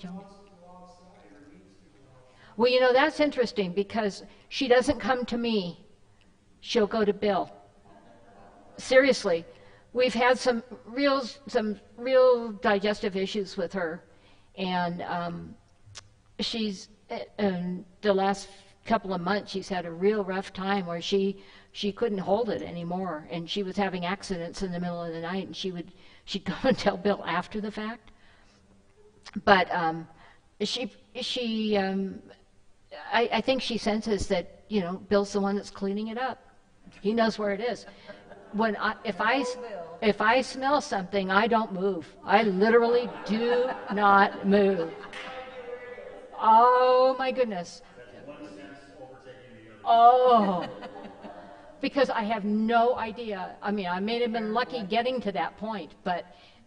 Jump. Well, you know, that's interesting because she doesn't come to me. She'll go to Bill. Seriously. We've had some real, some real digestive issues with her. And, um, she's uh, in the last couple of months she's had a real rough time where she she couldn't hold it anymore and she was having accidents in the middle of the night and she would she'd go and tell bill after the fact but um she she um I, I think she senses that you know bill's the one that's cleaning it up he knows where it is when I, if I if I smell something, I don't move. I literally do not move. Oh my goodness. Oh, because I have no idea. I mean, I may have been lucky getting to that point, but,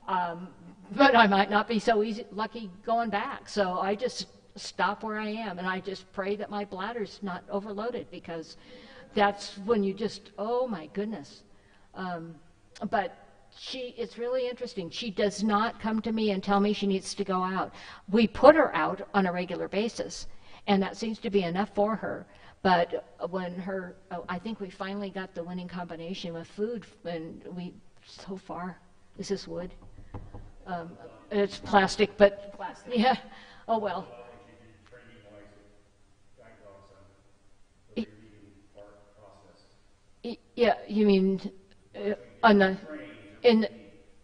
um, but I might not be so easy, lucky going back. So I just stop where I am and I just pray that my bladder's not overloaded because that's when you just, oh my goodness. Um, but she, it's really interesting. She does not come to me and tell me she needs to go out. We put her out on a regular basis, and that seems to be enough for her. But when her, oh, I think we finally got the winning combination with food, and we, so far, is this is wood. Um, it's plastic, but, plastic. yeah, oh well. Yeah, you mean, uh, on the, in,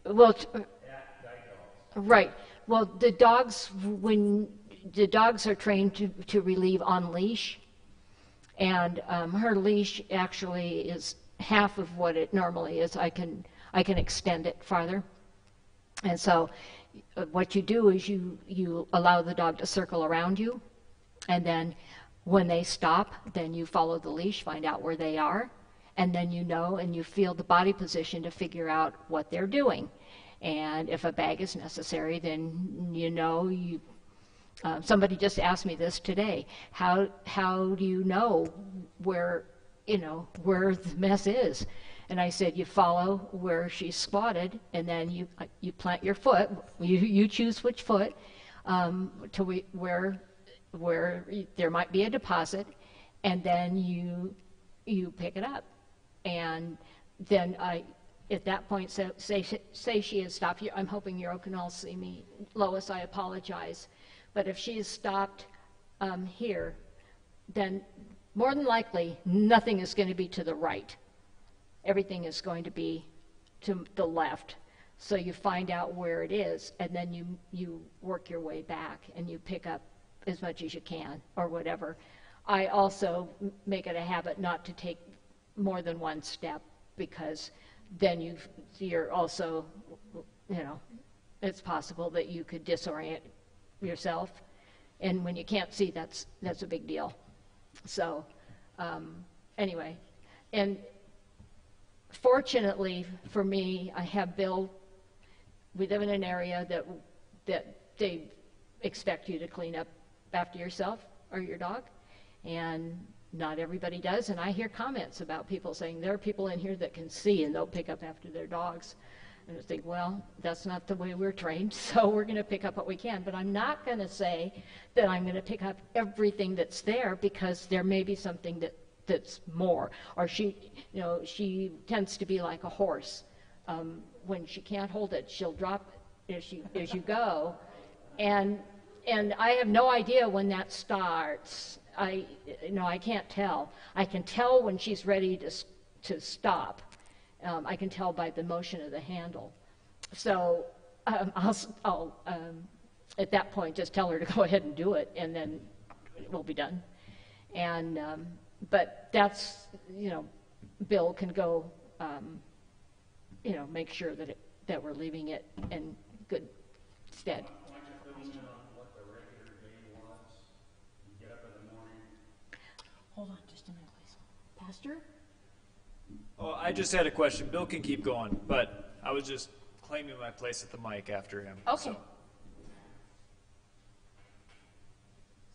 well, right. Well, the dogs, when, the dogs are trained to, to relieve on leash. And um, her leash actually is half of what it normally is. I can, I can extend it farther. And so uh, what you do is you, you allow the dog to circle around you. And then when they stop, then you follow the leash, find out where they are. And then you know and you feel the body position to figure out what they're doing. And if a bag is necessary, then you know you. Uh, somebody just asked me this today. How how do you know where you know where the mess is? And I said you follow where she's squatted, and then you uh, you plant your foot. You you choose which foot um, to where where there might be a deposit, and then you you pick it up, and then I at that point say say, say she has stopped. I'm hoping you can all see me, Lois. I apologize, but if she has stopped um, here, then more than likely nothing is going to be to the right. Everything is going to be to the left. So you find out where it is, and then you you work your way back, and you pick up as much as you can, or whatever. I also make it a habit not to take more than one step, because then you you're also, you know, it's possible that you could disorient yourself, and when you can't see, that's that's a big deal. So, um, anyway, and fortunately for me, I have Bill. We live in an area that that they expect you to clean up after yourself or your dog, and not everybody does. And I hear comments about people saying there are people in here that can see and they'll pick up after their dogs. And I think, well, that's not the way we're trained, so we're going to pick up what we can. But I'm not going to say that I'm going to pick up everything that's there because there may be something that that's more. Or she, you know, she tends to be like a horse. Um, when she can't hold it, she'll drop as you as you go, and and I have no idea when that starts. I you know I can't tell. I can tell when she's ready to to stop. Um, I can tell by the motion of the handle. So um, I'll, s- I'll um, at that point just tell her to go ahead and do it, and then it will be done. And um, but that's you know, Bill can go, um, you know, make sure that it that we're leaving it in good stead. Why don't you fill me in on what the regular day was? You get up in the morning, Hold on just a minute, please. Pastor? Oh, I just had a question. Bill can keep going, but I was just claiming my place at the mic after him. Okay. so.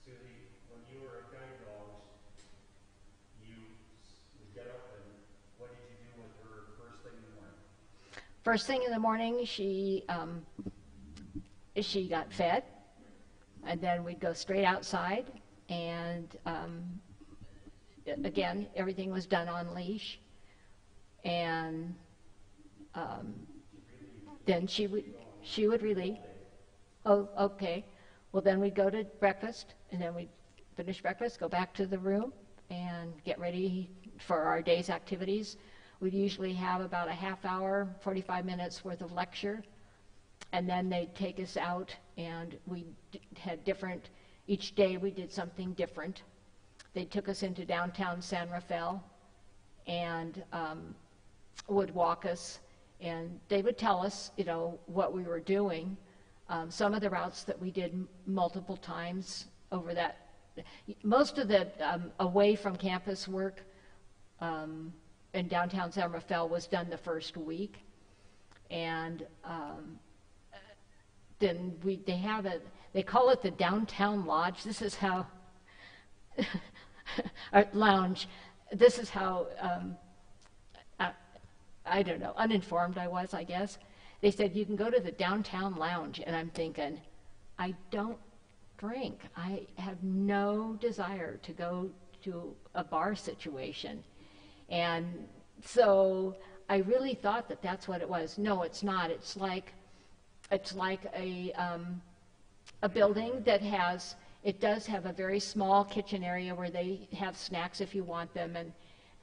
When you were a guide dogs, you get up and what did you do with her first thing in the morning? First thing in the morning, she um, she got fed, and then we'd go straight outside, and um, again, everything was done on leash, and um, then she would she would relieve. Oh, okay. Well, then we'd go to breakfast, and then we'd finish breakfast, go back to the room, and get ready for our day's activities. We'd usually have about a half hour, 45 minutes worth of lecture, and then they'd take us out, and we had different, each day we did something different. They took us into downtown San Rafael and um, would walk us, and they would tell us, you know, what we were doing. Um, some of the routes that we did m- multiple times over that, most of the um, away from campus work, um, in downtown San Rafael was done the first week. And um, then we, they have a, they call it the downtown lodge. This is how, lounge. This is how, um, I don't know, uninformed I was, I guess. They said, you can go to the downtown lounge. And I'm thinking, I don't drink. I have no desire to go to a bar situation. And so I really thought that that's what it was. No, it's not. It's like, it's like a, um, a building that has, it does have a very small kitchen area where they have snacks if you want them, and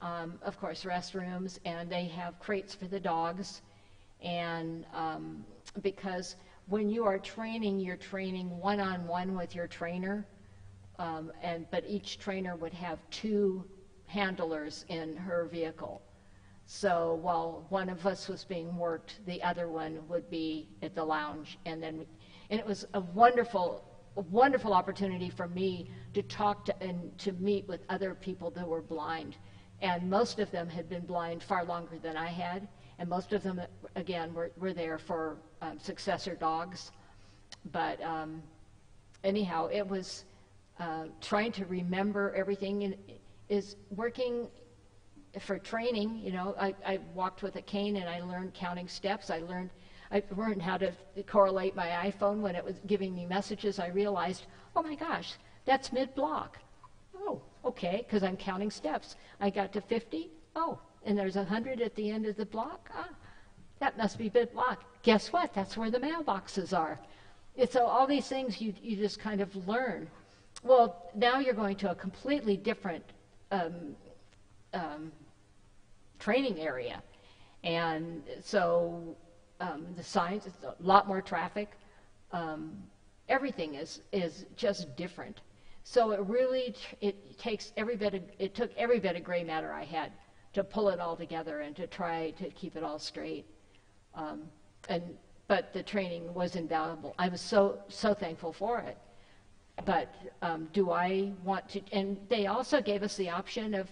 um, of course restrooms, and they have crates for the dogs. And um, because when you are training, you're training one on one with your trainer, um, and but each trainer would have two handlers in her vehicle. So while one of us was being worked, the other one would be at the lounge, and then, and it was a wonderful, wonderful opportunity for me to talk to and to meet with other people that were blind, and most of them had been blind far longer than I had, and most of them, again, were, were there for um, successor dogs, but um, anyhow, it was uh, trying to remember everything and is working for training, you know, I, I walked with a cane and I learned counting steps. I learned, I learned how to correlate my iPhone when it was giving me messages. I realized, oh my gosh, that's mid-block. Oh, okay, because I'm counting steps. I got to 50. Oh, and there's 100 at the end of the block. Ah, that must be mid-block. Guess what? That's where the mailboxes are. It's so all these things you, you just kind of learn. Well, now you're going to a completely different um, um, training area. And so um, the signs, it's a lot more traffic. Um, everything is, is just different. So it really, it takes every bit of, it took every bit of gray matter I had to pull it all together and to try to keep it all straight. Um, and, but the training was invaluable. I was so, so thankful for it. But um, do I want to, and they also gave us the option of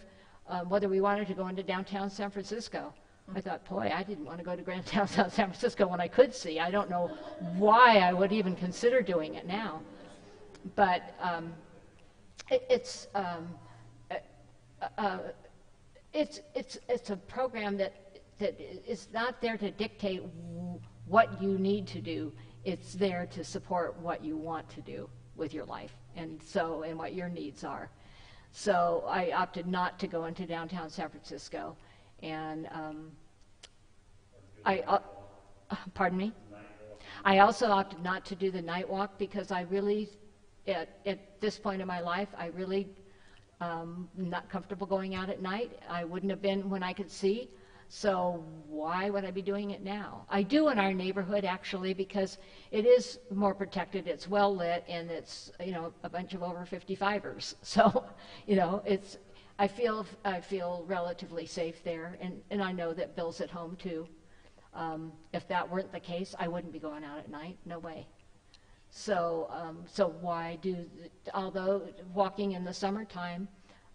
um, whether we wanted to go into downtown San Francisco. I thought, boy, I didn't want to go to Grand downtown San Francisco when I could see. I don't know why I would even consider doing it now. But um, it, it's, um, uh, uh, it's, it's, it's a program that, that is not there to dictate what you need to do. It's there to support what you want to do with your life and so and what your needs are. So I opted not to go into downtown San Francisco, and um, I, uh, pardon me. I also opted not to do the night walk because I really, at, at this point in my life, I really um, not comfortable going out at night. I wouldn't have been when I could see. So why would I be doing it now? I do in our neighborhood actually because it is more protected. It's well lit and it's you know a bunch of over 55ers. So you know it's I feel I feel relatively safe there, and and I know that Bill's at home too. Um, if that weren't the case, I wouldn't be going out at night. No way. So um, so why do although walking in the summertime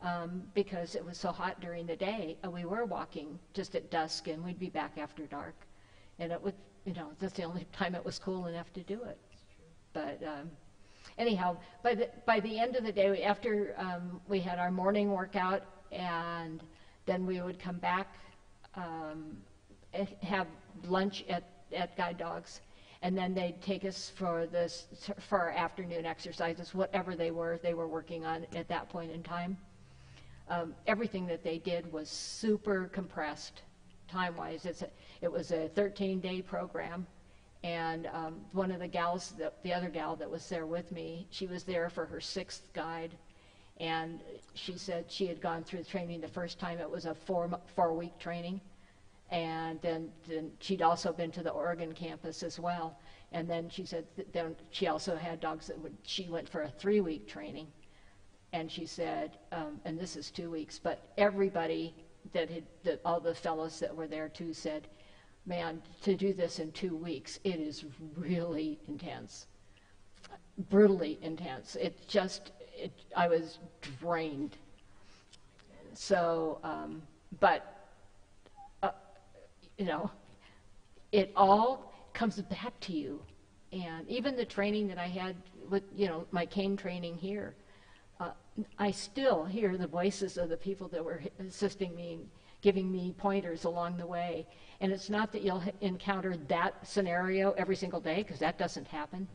um, because it was so hot during the day. Uh, we were walking just at dusk, and we'd be back after dark. And it would, you know, that's the only time it was cool enough to do it. But um, anyhow, by the by the end of the day, after um, we had our morning workout, and then we would come back, um, and have lunch at at Guide Dogs, and then they'd take us for this for our afternoon exercises, whatever they were they were working on at that point in time um, everything that they did was super compressed time-wise. It's it was a 13-day program, and um, one of the gals, the, the other gal that was there with me, she was there for her sixth guide, and she said she had gone through training the first time. It was a four four-week training, and then, then she'd also been to the Oregon campus as well. And then she said then she also had dogs that would, she went for a three-week training and she said, um, and this is two weeks, but everybody that had, that all the fellows that were there too said, man, to do this in two weeks, it is really intense, brutally intense. It just, it, I was drained. So, um, but you know, it all comes back to you. And even the training that I had with, you know, my cane training here, uh, I still hear the voices of the people that were assisting me, giving me pointers along the way. And it's not that you'll encounter that scenario every single day, because that doesn't happen.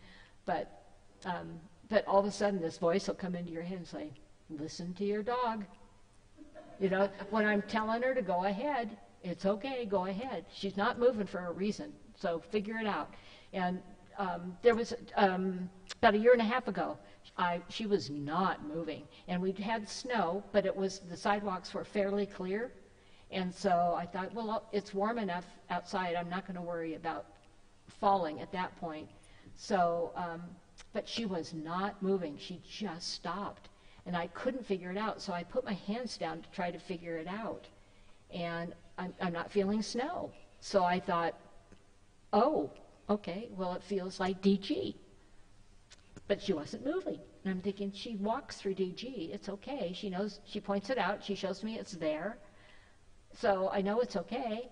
But, um, but all of a sudden, this voice will come into your head and say, listen to your dog. You know, when I'm telling her to go ahead, it's okay, go ahead. She's not moving for a reason, so figure it out. And um, there was um, about a year and a half ago, I, she was not moving, and we'd had snow, but it was the sidewalks were fairly clear, and so I thought, well, it's warm enough outside. I'm not going to worry about falling at that point. So, um, but she was not moving. She just stopped. And I couldn't figure it out. So I put my hands down to try to figure it out. And I'm, I'm not feeling snow. So I thought, oh, okay, well, it feels like DG. But she wasn't moving. And I'm thinking, she walks through DG. It's okay. She knows, she points it out. She shows me it's there. So I know it's okay.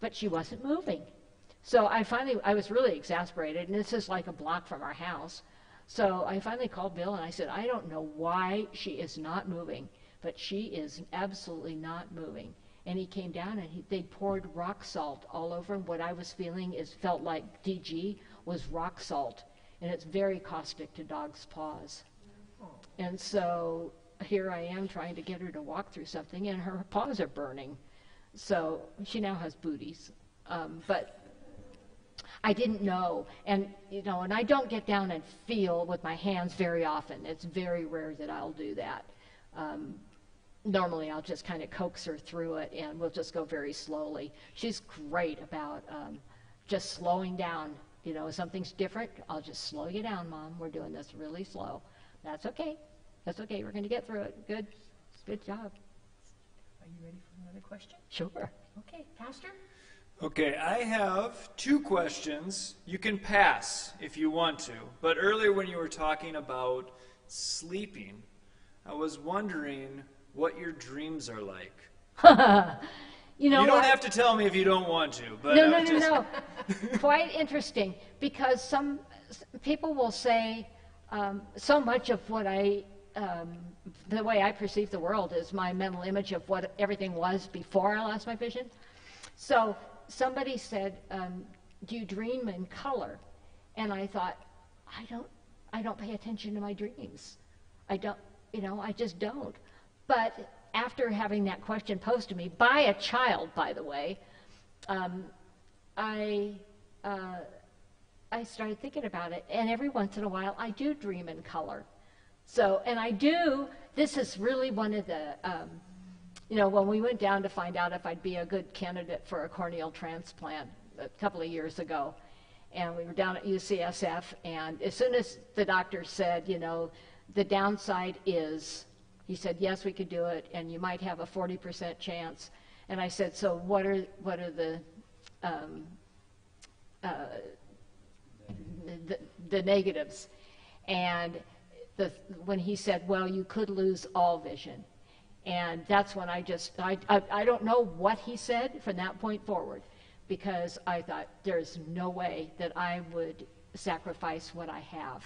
But she wasn't moving. So I finally, I was really exasperated, and this is like a block from our house. So I finally called Bill and I said, I don't know why she is not moving, but she is absolutely not moving. And he came down and he, they poured rock salt all over him. What I was feeling is felt like DG was rock salt, and it's very caustic to dogs' paws. And so here I am trying to get her to walk through something, and her paws are burning. So she now has booties. Um, but I didn't know. And, you know, and I don't get down and feel with my hands very often. It's very rare that I'll do that. Um, normally I'll just kind of coax her through it and we'll just go very slowly. She's great about um, just slowing down. You know, if something's different, I'll just slow you down, Mom. We're doing this really slow. That's okay. That's okay. We're going to get through it. Good. Good job. Are you ready for another question? Sure. Okay, Pastor? Okay, I have two questions. You can pass if you want to. But earlier, when you were talking about sleeping, I was wondering what your dreams are like. You know you don't what? have to tell me if you don't want to, but no, no, no, just, no. Quite interesting because some people will say um, so much of what I, um, the way I perceive the world is my mental image of what everything was before I lost my vision. So somebody said, um, "Do you dream in color?" And I thought, I don't, I don't pay attention to my dreams. I don't, you know, I just don't. But after having that question posed to me by a child, by the way, um, I uh, I started thinking about it, and every once in a while I do dream in color. So, and I do. This is really one of the, um, you know, when we went down to find out if I'd be a good candidate for a corneal transplant a couple of years ago, and we were down at UCSF, and as soon as the doctor said, you know, the downside is, he said, yes, we could do it, and you might have a 40% chance. And I said, so what are what are the um, uh, the, the negatives. And the, when he said, well, you could lose all vision. And that's when I just, I, I, I don't know what he said from that point forward, because I thought, there's no way that I would sacrifice what I have.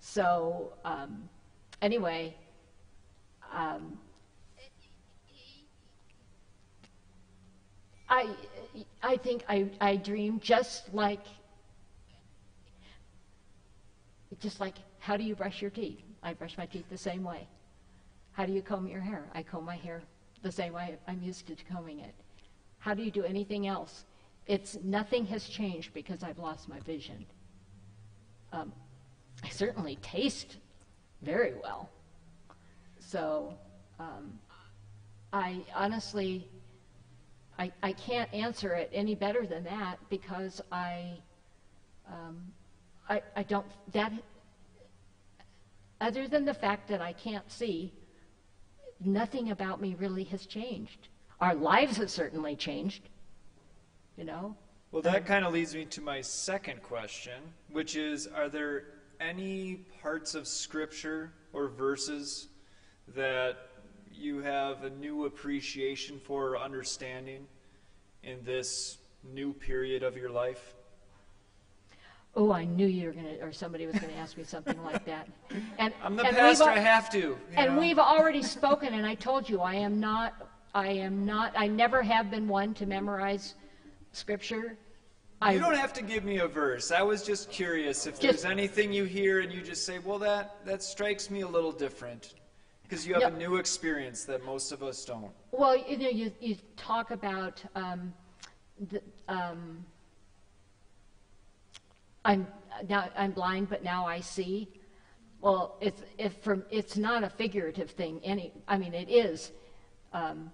So, um, anyway, um, I, I think I, I dream just like, just like, how do you brush your teeth? I brush my teeth the same way. How do you comb your hair? I comb my hair the same way I'm used to combing it. How do you do anything else? It's nothing has changed because I've lost my vision. Um, I certainly taste very well. So um, I honestly, I, I can't answer it any better than that because I, um, I, I don't, that, other than the fact that I can't see, nothing about me really has changed. Our lives have certainly changed, you know? well, that kind of leads me to my second question, which is Are there any parts of Scripture or verses that you have a new appreciation for or understanding in this new period of your life? Oh, I knew you were gonna, or somebody was gonna ask me something like that. And I'm the and pastor, al- I have to. And know? we've already spoken, and I told you, I am not, I am not, I never have been one to memorize scripture. I, You don't have to give me a verse. I was just curious if Just- there's anything you hear and you just say, well, that, that strikes me a little different. Because you have a new experience that most of us don't. well, you know, you, you talk about, um, the, um, I'm, now, I'm blind, but now I see. Well, it's, if from, it's not a figurative thing, any, I mean, it is. Um,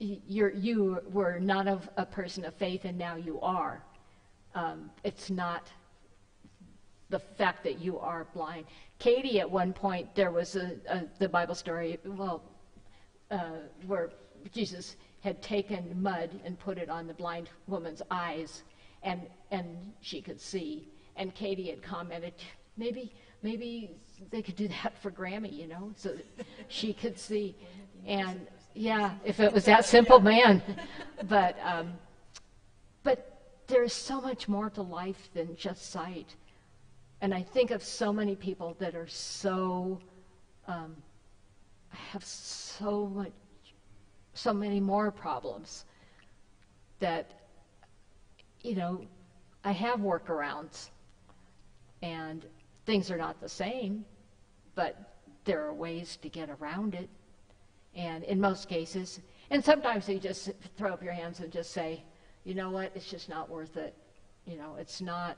you're, you were not of a person of faith, and now you are. Um, it's not the fact that you are blind. Katie, at one point, there was a, a the Bible story. Well, uh, where Jesus had taken mud and put it on the blind woman's eyes, and and she could see. And Katie had commented, maybe maybe they could do that for Grammy, you know, so she could see. And yeah, if it was that simple, man. But um, but there's so much more to life than just sight. And I think of so many people that are so um, have so much, so many more problems that, you know, I have workarounds, and things are not the same, but there are ways to get around it. And in most cases, and sometimes you just throw up your hands and just say, you know what, it's just not worth it. You know, it's not.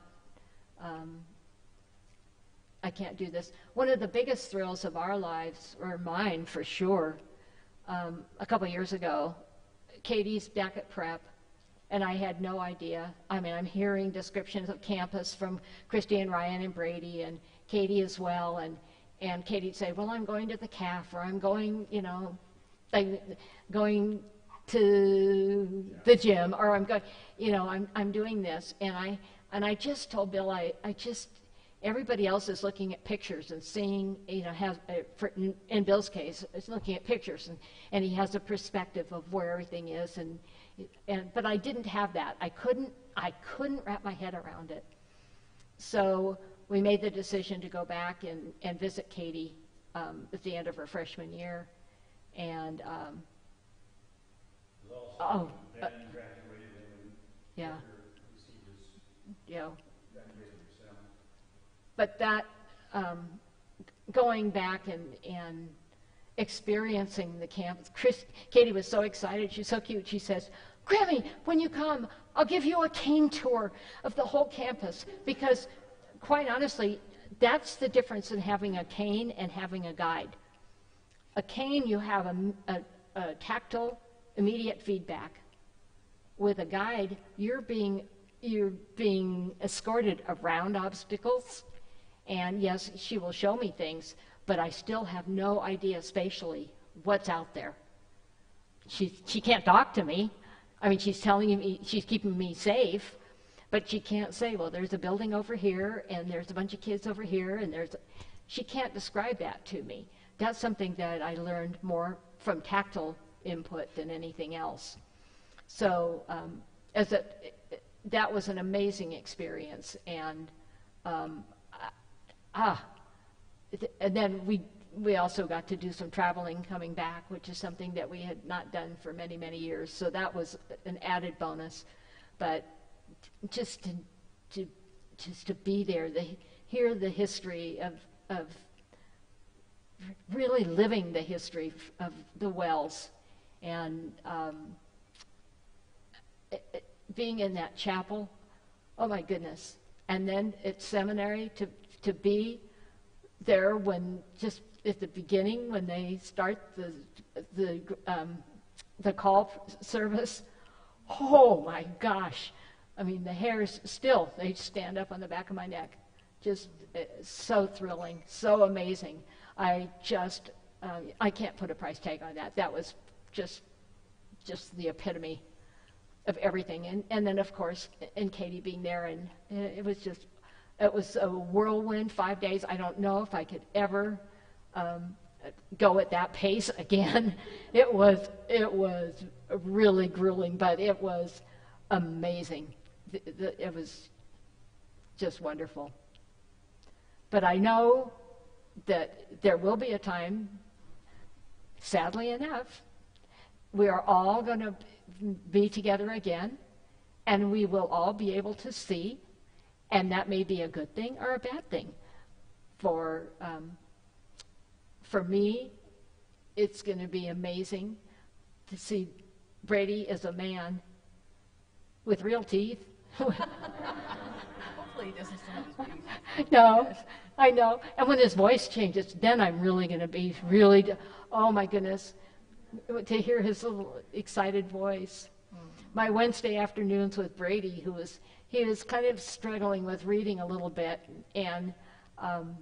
Um, I can't do this. One of the biggest thrills of our lives, or mine for sure, um, a couple years ago, Katie's back at prep, and I had no idea. I mean, I'm hearing descriptions of campus from Christy and Ryan and Brady and Katie as well, and and Katie'd say, "Well, I'm going to the CAF, or I'm going, you know, like going to the gym, or I'm going, you know, I'm I'm doing this," and I and I just told Bill, I I just everybody else is looking at pictures and seeing, you know, has, uh, for, in, in Bill's case, is looking at pictures and, and he has a perspective of where everything is and, and, but I didn't have that. I couldn't, I couldn't wrap my head around it. So we made the decision to go back and, and visit Katie um, at the end of her freshman year. And, um, oh, uh, yeah. Yeah. But that, um, going back and, and experiencing the campus, Chris, Katie was so excited. She's so cute. She says, Grammy, when you come, I'll give you a cane tour of the whole campus. Because, quite honestly, that's the difference in having a cane and having a guide. A cane, you have a, a, a tactile, immediate feedback. With a guide, you're being, you're being escorted around obstacles and yes, she will show me things, but I still have no idea spatially what's out there. She, she can't talk to me. I mean, she's telling me, she's keeping me safe, but she can't say, well, there's a building over here, and there's a bunch of kids over here, and there's. She can't describe that to me. That's something that I learned more from tactile input than anything else. So, um, as a, that was an amazing experience, and um, ah, and then we we also got to do some traveling coming back, which is something that we had not done for many many years. So that was an added bonus, but just to to just to be there, the hear the history of of really living the history of the wells and um, being in that chapel. Oh my goodness. And then at seminary to to be there when just at the beginning when they start the the um, the call service. Oh my gosh. I mean the hairs still they stand up on the back of my neck. Just uh, so thrilling so amazing. I just uh, i can't put a price tag on that. That was just just the epitome of everything. And, and then, of course, and Katie being there, and it was just, it was a whirlwind five days. I don't know if I could ever um, go at that pace again. It was, it was really grueling, but it was amazing. It was just wonderful. But I know that there will be a time, sadly enough, we are all going to be together again, and we will all be able to see, and that may be a good thing or a bad thing. For um, for me, it's going to be amazing to see Brady as a man with real teeth. Hopefully he doesn't still have his teeth. no, I know. And when his voice changes, then I'm really going to be really, oh my goodness, to hear his little excited voice. My Wednesday afternoons with Brady, who was, he was kind of struggling with reading a little bit, and um,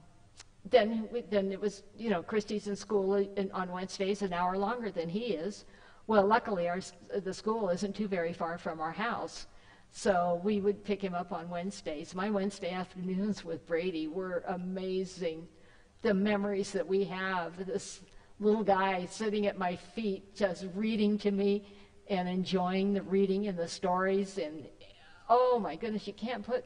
then, then it was, you know, Christy's in school in, on Wednesdays an hour longer than he is. Well, luckily, our, the school isn't too very far from our house. So we would pick him up on Wednesdays. My Wednesday afternoons with Brady were amazing. The memories that we have, this little guy sitting at my feet just reading to me and enjoying the reading and the stories and oh my goodness, you can't put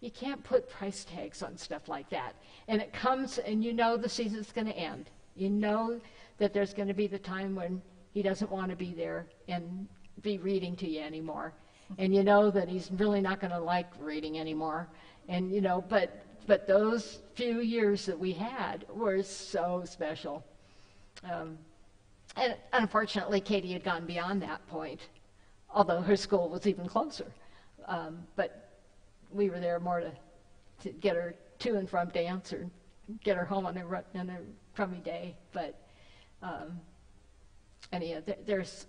you can't put price tags on stuff like that. And it comes and you know the season's going to end. You know that there's going to be the time when he doesn't want to be there and be reading to you anymore. And you know that he's really not going to like reading anymore. And you know, but but those few years that we had were so special. Um, and unfortunately, Katie had gone beyond that point, although her school was even closer. Um, but we were there more to, to get her to and from dance or get her home on a, on a crummy day. But um, anyhow, there, there's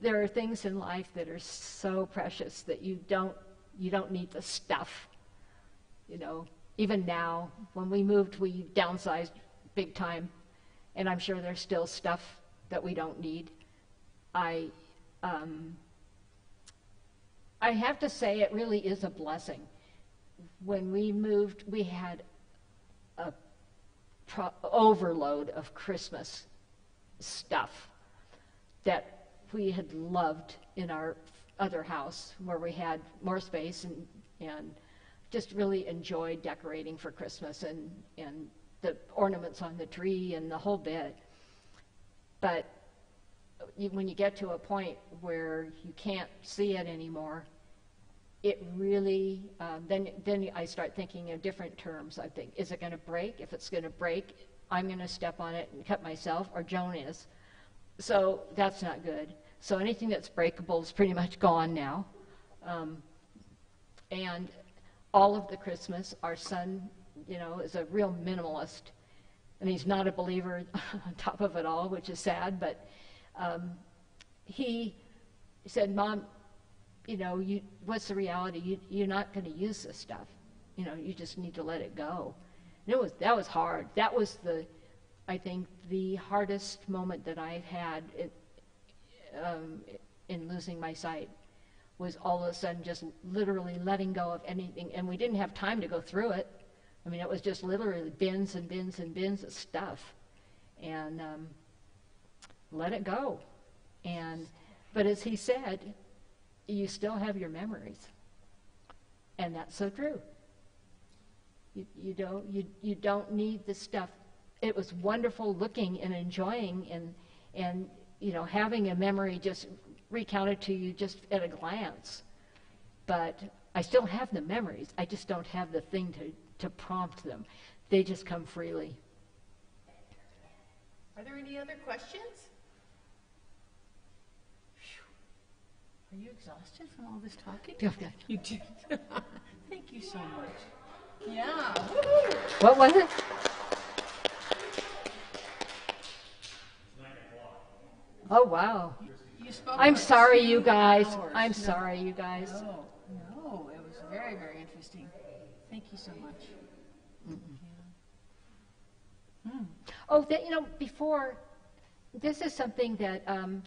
there are things in life that are so precious that you don't you don't need the stuff. You know, even now when we moved, we downsized big time, and I'm sure there's still stuff that we don't need. I um, I have to say it really is a blessing. When we moved, we had a pro- overload of Christmas stuff that we had loved in our other house where we had more space and, and just really enjoyed decorating for Christmas and, and the ornaments on the tree and the whole bit. But when you get to a point where you can't see it anymore, it really, um, then, then I start thinking in different terms. I think, is it going to break? If it's going to break, I'm going to step on it and cut myself, or Joan is. So that's not good. So anything that's breakable is pretty much gone now. Um, and all of the Christmas, our son, you know, is a real minimalist. And he's not a believer on top of it all, which is sad, but um, he said, Mom, you know, you, what's the reality? You, you're not going to use this stuff. You know, you just need to let it go. And it was, that was hard. That was the, I think, the hardest moment that I've had in, um, in losing my sight was all of a sudden just literally letting go of anything. And we didn't have time to go through it. I mean, it was just literally bins and bins and bins of stuff. And um, let it go. And, but as he said, you still have your memories. And that's so true. You, you, don't, you, you don't need the stuff. It was wonderful looking and enjoying and, and you know, having a memory just recounted to you just at a glance. But I still have the memories. I just don't have the thing to, to prompt them. They just come freely. Are there any other questions? Are you exhausted from all this talking? Okay. You did. Thank you so much. Yeah. woo-hoo. What was it? Oh, wow. You spoke I'm sorry, you guys. hours. I'm No. sorry, you guys. No, no, it was very, very interesting. Thank you so much. Oh, that, you know, before, this is something that, um,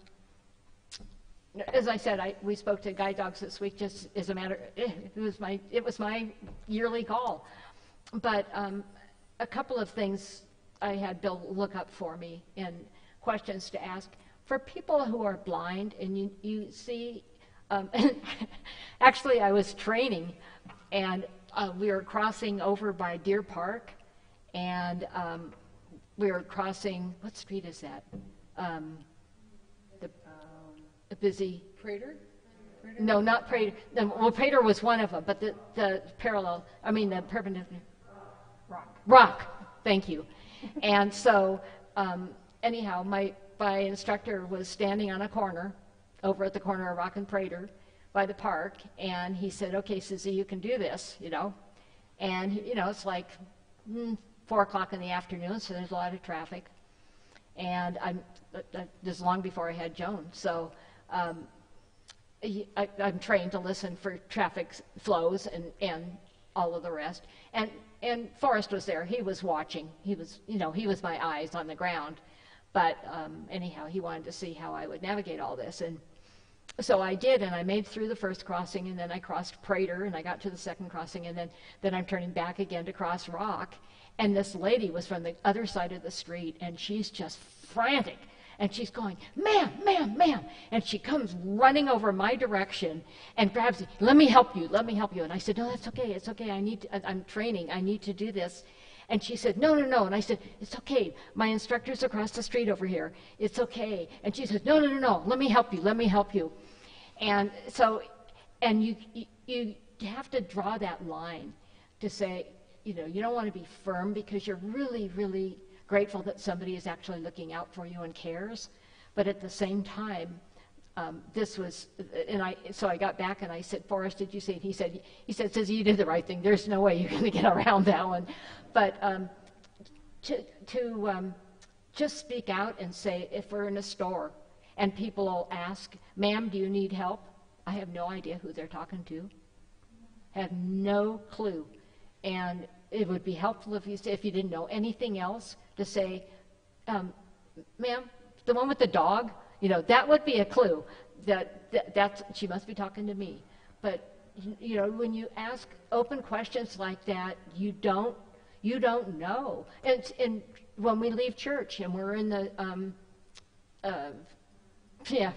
as I said, I, we spoke to guide dogs this week just as a matter, eh, it was my, it was my yearly call. But um, a couple of things I had Bill look up for me and questions to ask. For people who are blind and you, you see um, actually, I was training, and uh, we were crossing over by Deer Park, and um, we were crossing, what street is that? Um, busy, Prater? Prater? no, not Prater, well, Prater was one of them, but the, the parallel, I mean, the perpendicular. Rock. Rock, thank you. And so, um, anyhow, my, my instructor was standing on a corner, over at the corner of Rock and Prater, by the park, and he said, okay, Susie, you can do this, you know. And, you know, it's like mm, four o'clock in the afternoon, so there's a lot of traffic. And I'm, uh, uh, this is long before I had Joan, so um, I, I'm trained to listen for traffic flows and, and all of the rest. And, and Forrest was there. He was watching. He was, you know, he was my eyes on the ground. But um, anyhow, he wanted to see how I would navigate all this. And so I did, and I made through the first crossing, and then I crossed Prater, and I got to the second crossing, and then, then I'm turning back again to cross Rock. And this lady was from the other side of the street, and she's just frantic. And she's going, ma'am, ma'am, ma'am. And she comes running over my direction and grabs me, let me help you, let me help you. And I said, no, that's okay, it's okay, I need, to, I'm training, I need to do this. And she said, no, no, no. And I said, it's okay, my instructor's across the street over here, it's okay. And she said, no, no, no, no, let me help you, let me help you. And so, and you, you have to draw that line to say, you know, you don't want to be firm because you're really, really grateful that somebody is actually looking out for you and cares. But at the same time, um, this was, and I, so I got back and I said, Forrest, did you see? He said, he said, says you did the right thing. There's no way you're going to get around that one. But um, to, to um, just speak out and say, if we're in a store and people will ask, ma'am, do you need help? I have no idea who they're talking to. Have no clue. And it would be helpful if you, if you didn't know anything else, to say, um, ma'am, the one with the dog, you know, that would be a clue that, that that's, she must be talking to me. But, you- know, when you ask open questions like that, you don't, you don't know. And, and when we leave church and we're in the, um, uh, yeah,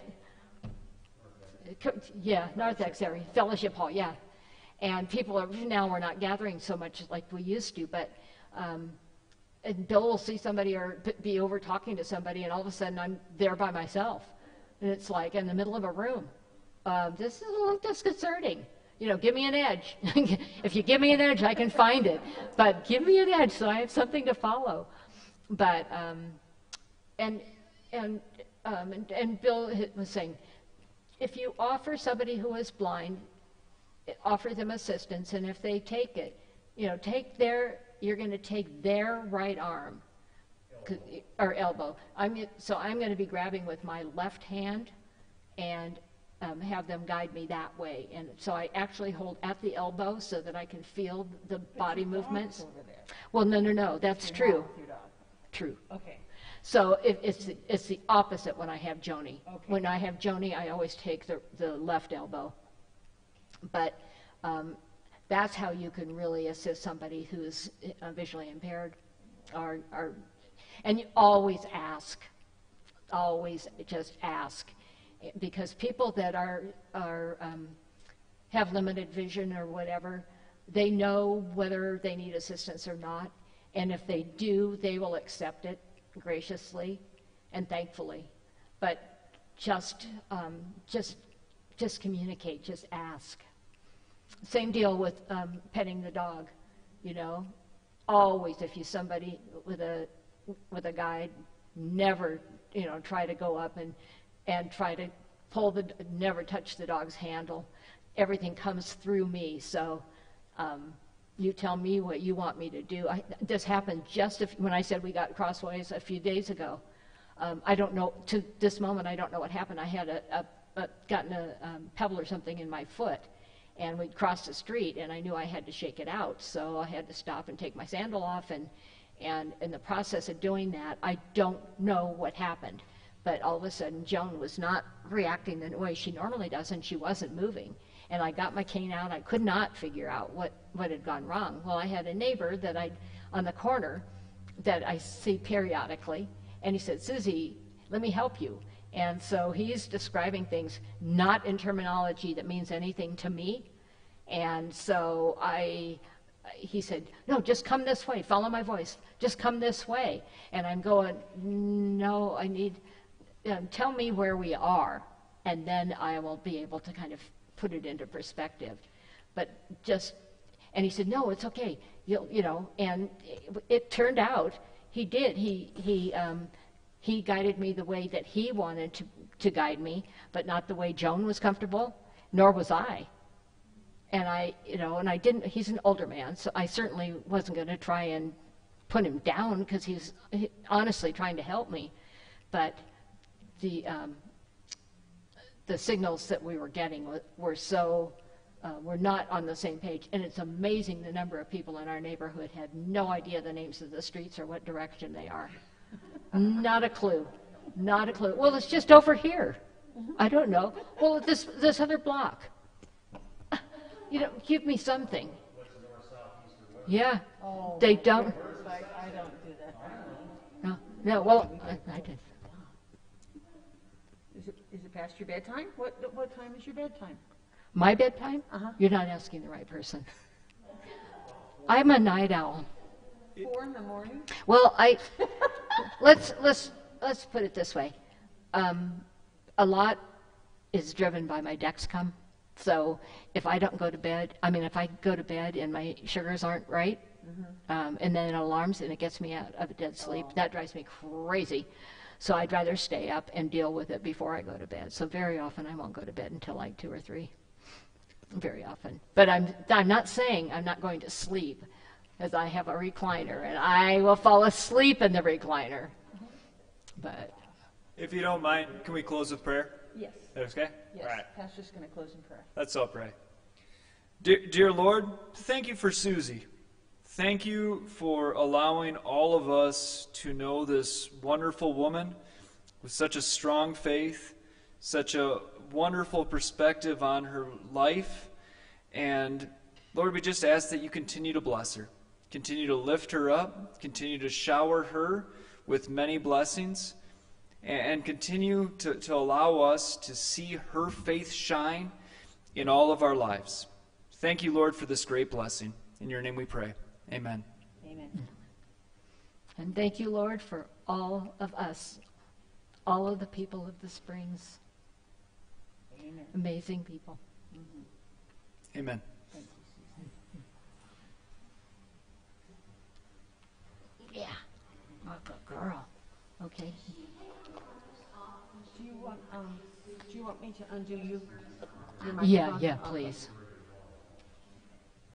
Yeah, Narthex area, Fellowship Hall, yeah. And people are, now we're not gathering so much like we used to, but, um, and Bill will see somebody or be over talking to somebody, and all of a sudden I'm there by myself. And it's like in the middle of a room. Uh, this is a little disconcerting. You know, give me an edge. if you give me an edge, I can find it. But give me an edge so I have something to follow. But, um, and, and, um, and, and Bill was saying, if you offer somebody who is blind, offer them assistance, and if they take it, you know, take their, you're going to take their right arm or elbow. I'm, so I'm going to be grabbing with my left hand and um, have them guide me that way. And so I actually hold at the elbow so that I can feel the body movements. Well, no, no, no, that's You're true, not with your dog. true. Okay. So it, it's, the- it's the opposite when I have Joni. Okay. When I have Joni, I always take the, the left elbow. But um, that's how you can really assist somebody who's uh, visually impaired. Or, or, and you always ask, always just ask. Because people that are, are um, have limited vision or whatever, they know whether they need assistance or not. And if they do, they will accept it graciously and thankfully. But just, um, just, just communicate, just ask. Same deal with um, petting the dog, you know. Always, if you somebody with a with a guide, never, you know, try to go up and and try to pull the, never touch the dog's handle. Everything comes through me, so um, you tell me what you want me to do. I, this happened just if, when I said we got crossways a few days ago. Um, I don't know, to this moment, I don't know what happened. I had a, a, a gotten a um, pebble or something in my foot, and we'd crossed the street, and I knew I had to shake it out, so I had to stop and take my sandal off, and, and in the process of doing that, I don't know what happened. But all of a sudden, Joan was not reacting the way she normally does, and she wasn't moving. And I got my cane out. I could not figure out what, what had gone wrong. Well, I had a neighbor that I, on the corner, that I see periodically, and he said, Susie, let me help you. And so he's describing things not in terminology that means anything to me. And so I, he said, no, just come this way, follow my voice, just come this way. And I'm going, no, I need, um, tell me where we are, and then I will be able to kind of put it into perspective. But just, and he said, no, it's okay, you'll, you know, and it, it turned out he did. He, he, um, he guided me the way that he wanted to, to guide me, but not the way Joan was comfortable, nor was I. And I, you know, and I didn't, he's an older man, so I certainly wasn't going to try and put him down because he's he- honestly trying to help me. But the, um, the signals that we were getting were, were so, uh, were not on the same page. And it's amazing the number of people in our neighborhood had no idea the names of the streets or what direction they are. Not a clue. Not a clue. Well, it's just over here. I don't know. Well, this, this other block. You know, give me something. Yeah. Oh, They don't, I, I don't do that. no, no, well, I, I did. Is it, is it past your bedtime? What, what time is your bedtime? My bedtime? Uh-huh. You're not asking the right person. I'm a night owl. Four in the morning? Well, I, let's, let's, let's put it this way. Um, a lot is driven by my Dexcom. So if I don't go to bed, I mean, if I go to bed and my sugars aren't right, um, and then it alarms and it gets me out of a dead sleep, that drives me crazy. So I'd rather stay up and deal with it before I go to bed. So very often I won't go to bed until like two or three. Very often. But I'm, I'm not saying I'm not going to sleep, as I have a recliner and I will fall asleep in the recliner. But If you don't mind, can we close with prayer? Yes, Okay? yes. All right. Pastor's going to close in prayer. Let's all pray. Dear, dear Lord, thank you for Susie. Thank you for allowing all of us to know this wonderful woman with such a strong faith, such a wonderful perspective on her life. And Lord, we just ask that you continue to bless her, continue to lift her up, continue to shower her with many blessings, and, and continue to, to allow us to see her faith shine in all of our lives. Thank you, Lord, for this great blessing. In your name we pray. Amen. Amen. And thank you, Lord, for all of us, all of the people of the Springs. Amen. Amazing people. Amen. Good girl. Okay. Do you want, um, do you want me to undo you? your Yeah, microphone? yeah, Okay. please.